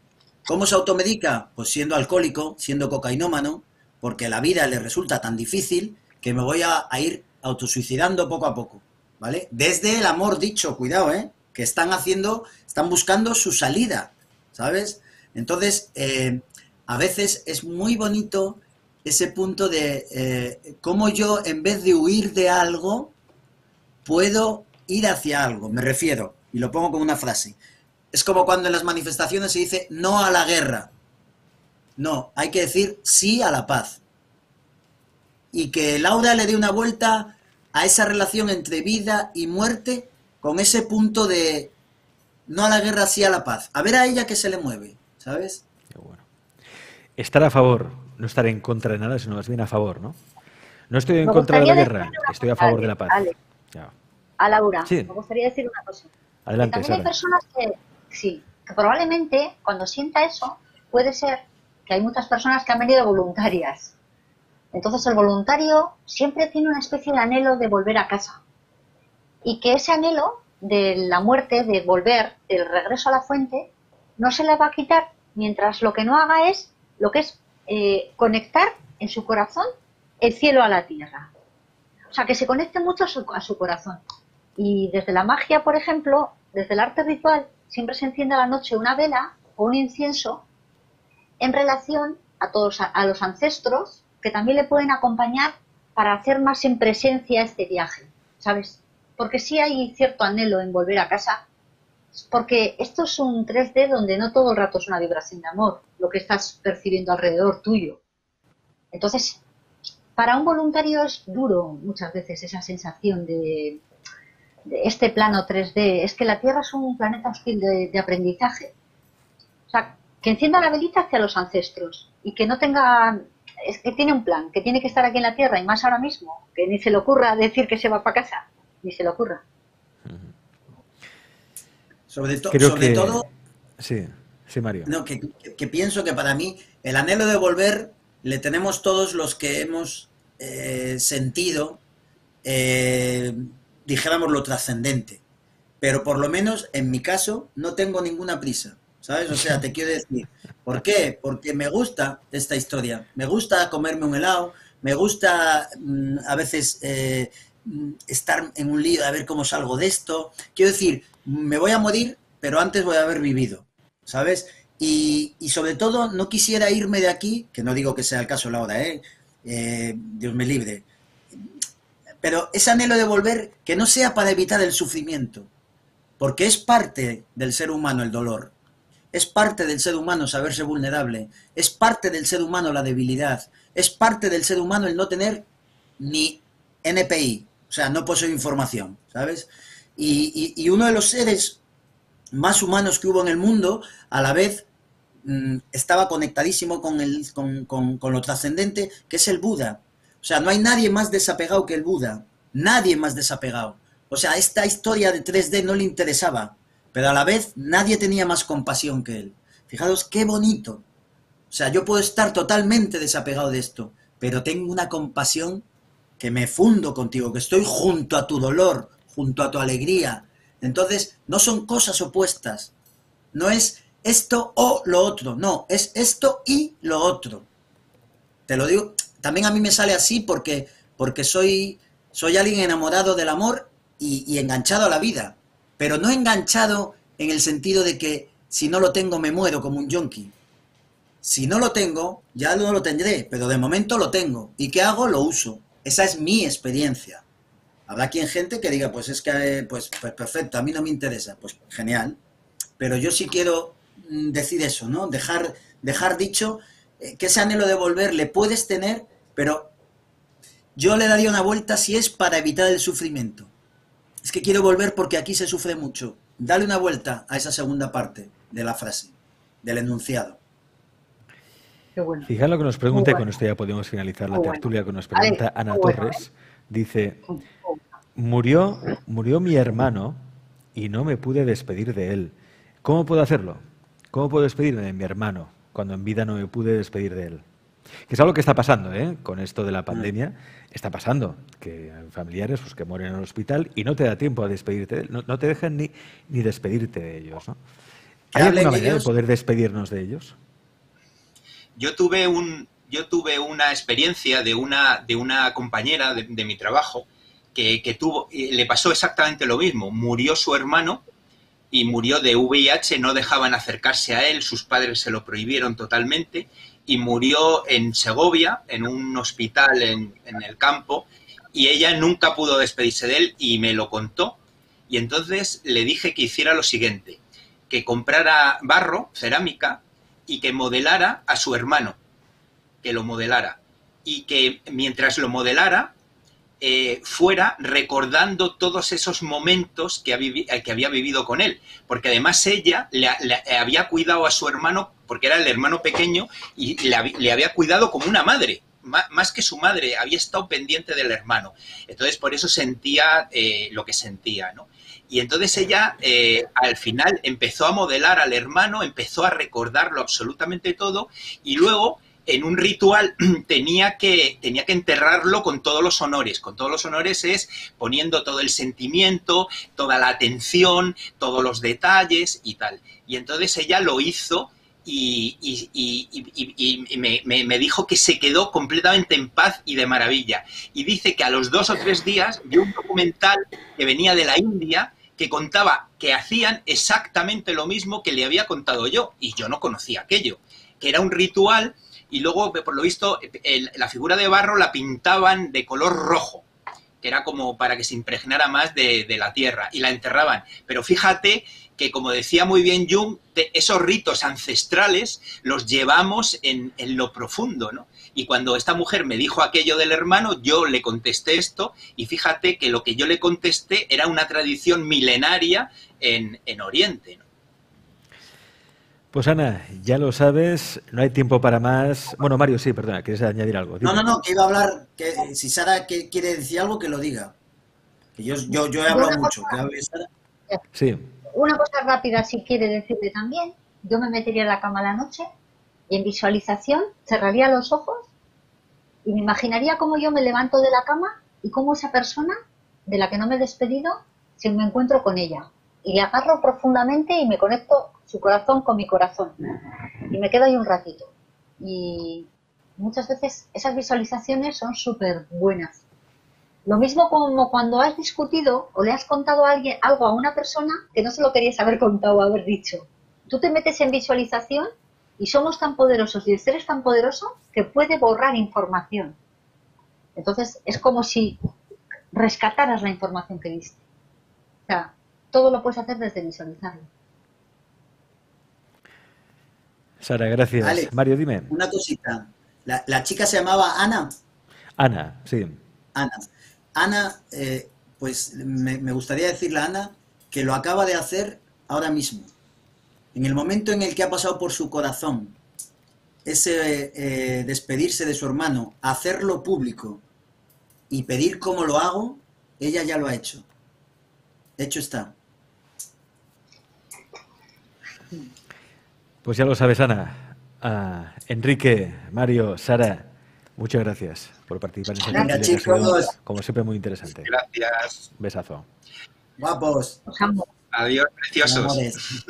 ¿Cómo se automedica? Pues siendo alcohólico, siendo cocainómano, porque la vida le resulta tan difícil que me voy a, a ir autosuicidando poco a poco. ¿vale? Desde el amor dicho, cuidado, ¿eh? Que están haciendo, están buscando su salida, ¿sabes? Entonces, eh, a veces es muy bonito ese punto de eh, cómo yo, en vez de huir de algo, puedo ir hacia algo. Me refiero, y lo pongo como una frase. Es como cuando en las manifestaciones se dice no a la guerra. No, hay que decir sí a la paz. Y que Laura le dé una vuelta a esa relación entre vida y muerte con ese punto de no a la guerra, sí a la paz. A ver a ella que se le mueve, ¿sabes? Qué bueno. Estar a favor, no estar en contra de nada, sino más bien a favor, ¿no? No estoy en contra de la guerra, estoy a favor de la paz. A Laura, me gustaría decir una cosa. Adelante, también hay personas que, sí, que probablemente cuando sienta eso, puede ser que hay muchas personas que han venido voluntarias entonces el voluntario siempre tiene una especie de anhelo de volver a casa. Y que ese anhelo de la muerte, de volver, del regreso a la fuente, no se le va a quitar mientras lo que no haga es lo que es eh, conectar en su corazón el cielo a la tierra. O sea, que se conecte mucho a su, a su corazón. Y desde la magia, por ejemplo, desde el arte ritual, siempre se enciende a la noche una vela o un incienso en relación a todos a los ancestros que también le pueden acompañar para hacer más en presencia este viaje, ¿sabes? Porque sí hay cierto anhelo en volver a casa, porque esto es un 3D donde no todo el rato es una vibración de amor, lo que estás percibiendo alrededor tuyo. Entonces, para un voluntario es duro muchas veces esa sensación de, este plano 3D. Es que la Tierra es un planeta hostil de, de aprendizaje. O sea, que encienda la velita hacia los ancestros y que no tenga es que tiene un plan, que tiene que estar aquí en la Tierra y más ahora mismo, que ni se le ocurra decir que se va para casa, ni se le ocurra. Sobre, sobre todo... Sí, sí, Mario. No, que, pienso que para mí el anhelo de volver le tenemos todos los que hemos eh, sentido, eh, dijéramos, lo trascendente. Pero por lo menos en mi caso no tengo ninguna prisa. ¿Sabes? O sea, te quiero decir, ¿por qué? Porque me gusta esta historia. Me gusta comerme un helado, me gusta mm, a veces eh, estar en un lío a ver cómo salgo de esto. Quiero decir, me voy a morir, pero antes voy a haber vivido, ¿sabes? Y, sobre todo, no quisiera irme de aquí, que no digo que sea el caso la ¿eh? ¿eh? Dios me libre. Pero ese anhelo de volver, que no sea para evitar el sufrimiento, porque es parte del ser humano el dolor. Es parte del ser humano saberse vulnerable, es parte del ser humano la debilidad, es parte del ser humano el no tener ni NPI, o sea, no posee información, ¿sabes? Y, uno de los seres más humanos que hubo en el mundo, a la vez mm, estaba conectadísimo con, lo trascendente, que es el Buda. O sea, no hay nadie más desapegado que el Buda. Nadie más desapegado. O sea, esta historia de 3D no le interesaba, pero a la vez nadie tenía más compasión que él. Fijaros qué bonito. O sea, yo puedo estar totalmente desapegado de esto, pero tengo una compasión que me fundo contigo, que estoy junto a tu dolor, junto a tu alegría. Entonces, no son cosas opuestas. No es esto o lo otro, no, es esto y lo otro. Te lo digo, también a mí me sale así porque, porque soy, soy alguien enamorado del amor y, enganchado a la vida, pero no enganchado en el sentido de que si no lo tengo me muero como un yonki. Si no lo tengo, ya no lo tendré, pero de momento lo tengo. ¿Y qué hago? Lo uso. Esa es mi experiencia. Habrá quien gente que diga, pues es que, eh, pues, pues perfecto, a mí no me interesa. Pues genial. Pero yo sí quiero mm, decir eso, ¿no? Dejar, dejar dicho eh, que ese anhelo de volver le puedes tener, pero yo le daría una vuelta si es para evitar el sufrimiento. Es que quiero volver porque aquí se sufre mucho. Dale una vuelta a esa segunda parte de la frase, del enunciado. Qué bueno. Fijar lo que nos pregunta, y con esto ya podemos finalizar la bueno. tertulia que nos pregunta Ana bueno, Torres. Dice, murió, murió mi hermano y no me pude despedir de él. ¿Cómo puedo hacerlo? ¿Cómo puedo despedirme de mi hermano cuando en vida no me pude despedir de él? Que es algo que está pasando, ¿eh? Con esto de la pandemia, está pasando. Que hay familiares pues, que mueren en el hospital y no te da tiempo a despedirte. No, no te dejan ni, ni despedirte de ellos, ¿no? ¿Hay alguna manera ellos. de poder despedirnos de ellos? Yo tuve un, yo tuve una experiencia de una, de una compañera de, de mi trabajo que, que tuvo, le pasó exactamente lo mismo. Murió su hermano y murió de VIH, no dejaban acercarse a él, sus padres se lo prohibieron totalmente y murió en Segovia, en un hospital en, el campo, y ella nunca pudo despedirse de él y me lo contó. Y entonces le dije que hiciera lo siguiente, que comprara barro, cerámica, y que modelara a su hermano, que lo modelara. Y que mientras lo modelara, eh, fuera recordando todos esos momentos eh, que había vivido con él. Porque además ella le, ha- le había cuidado a su hermano, porque era el hermano pequeño, y le, hab- le había cuidado como una madre. má- Más que su madre, había estado pendiente del hermano. Entonces, por eso sentía eh, lo que sentía, ¿no? Y entonces ella al final empezó a modelar al hermano, empezó a recordarlo absolutamente todo y luego en un ritual tenía que, tenía que enterrarlo con todos los honores. Con todos los honores es poniendo todo el sentimiento, toda la atención, todos los detalles y tal. Y entonces ella lo hizo y, y- y- y- me, me- me dijo que se quedó completamente en paz y de maravilla. Y dice que a los dos o tres días vio un documental que venía de la India que contaba que hacían exactamente lo mismo que le había contado yo. Y yo no conocía aquello, que era un ritual y luego, por lo visto, la figura de barro la pintaban de color rojo que era como para que se impregnara más de, la tierra, y la enterraban. Pero fíjate que, como decía muy bien Jung, esos ritos ancestrales los llevamos en, en lo profundo, ¿no? Y cuando esta mujer me dijo aquello del hermano, yo le contesté esto, y fíjate que lo que yo le contesté era una tradición milenaria en, en Oriente, ¿no? Pues Ana, ya lo sabes, no hay tiempo para más. Bueno, Mario, sí, perdona, ¿quieres añadir algo? No, Dime. no, no, que iba a hablar, que si Sara que- quiere decir algo, que lo diga. Que yo, yo, yo he hablado Una mucho, cosa- que hable Sara. Sí, Una cosa rápida, si quiere decirle también, yo me metería en la cama a la noche y en visualización cerraría los ojos y me imaginaría cómo yo me levanto de la cama y cómo esa persona de la que no me he despedido, si me encuentro con ella. Y le agarro profundamente y me conecto su corazón con mi corazón. Y me quedo ahí un ratito. Y muchas veces esas visualizaciones son súper buenas. Lo mismo como cuando has discutido o le has contado alguien algo a una persona que no se lo querías haber contado o haber dicho. Tú te metes en visualización y somos tan poderosos y el ser es tan poderoso que puede borrar información. Entonces es como si rescataras la información que diste. O todo lo puedes hacer desde visualizarlo. Sara, gracias. Alex. Mario, dime. Una cosita. La, la chica se llamaba Ana. Ana, sí. Ana. Ana, eh, pues me, me gustaría decirle a Ana que lo acaba de hacer ahora mismo. En el momento en el que ha pasado por su corazón ese eh, despedirse de su hermano, hacerlo público y pedir cómo lo hago, ella ya lo ha hecho. Hecho está. Pues ya lo sabes, Ana. Ah, Enrique, Mario, Sara, muchas gracias por participar en ha sido, chicos. como siempre, muy interesante. Gracias. Besazo. Guapos. Adiós, preciosos.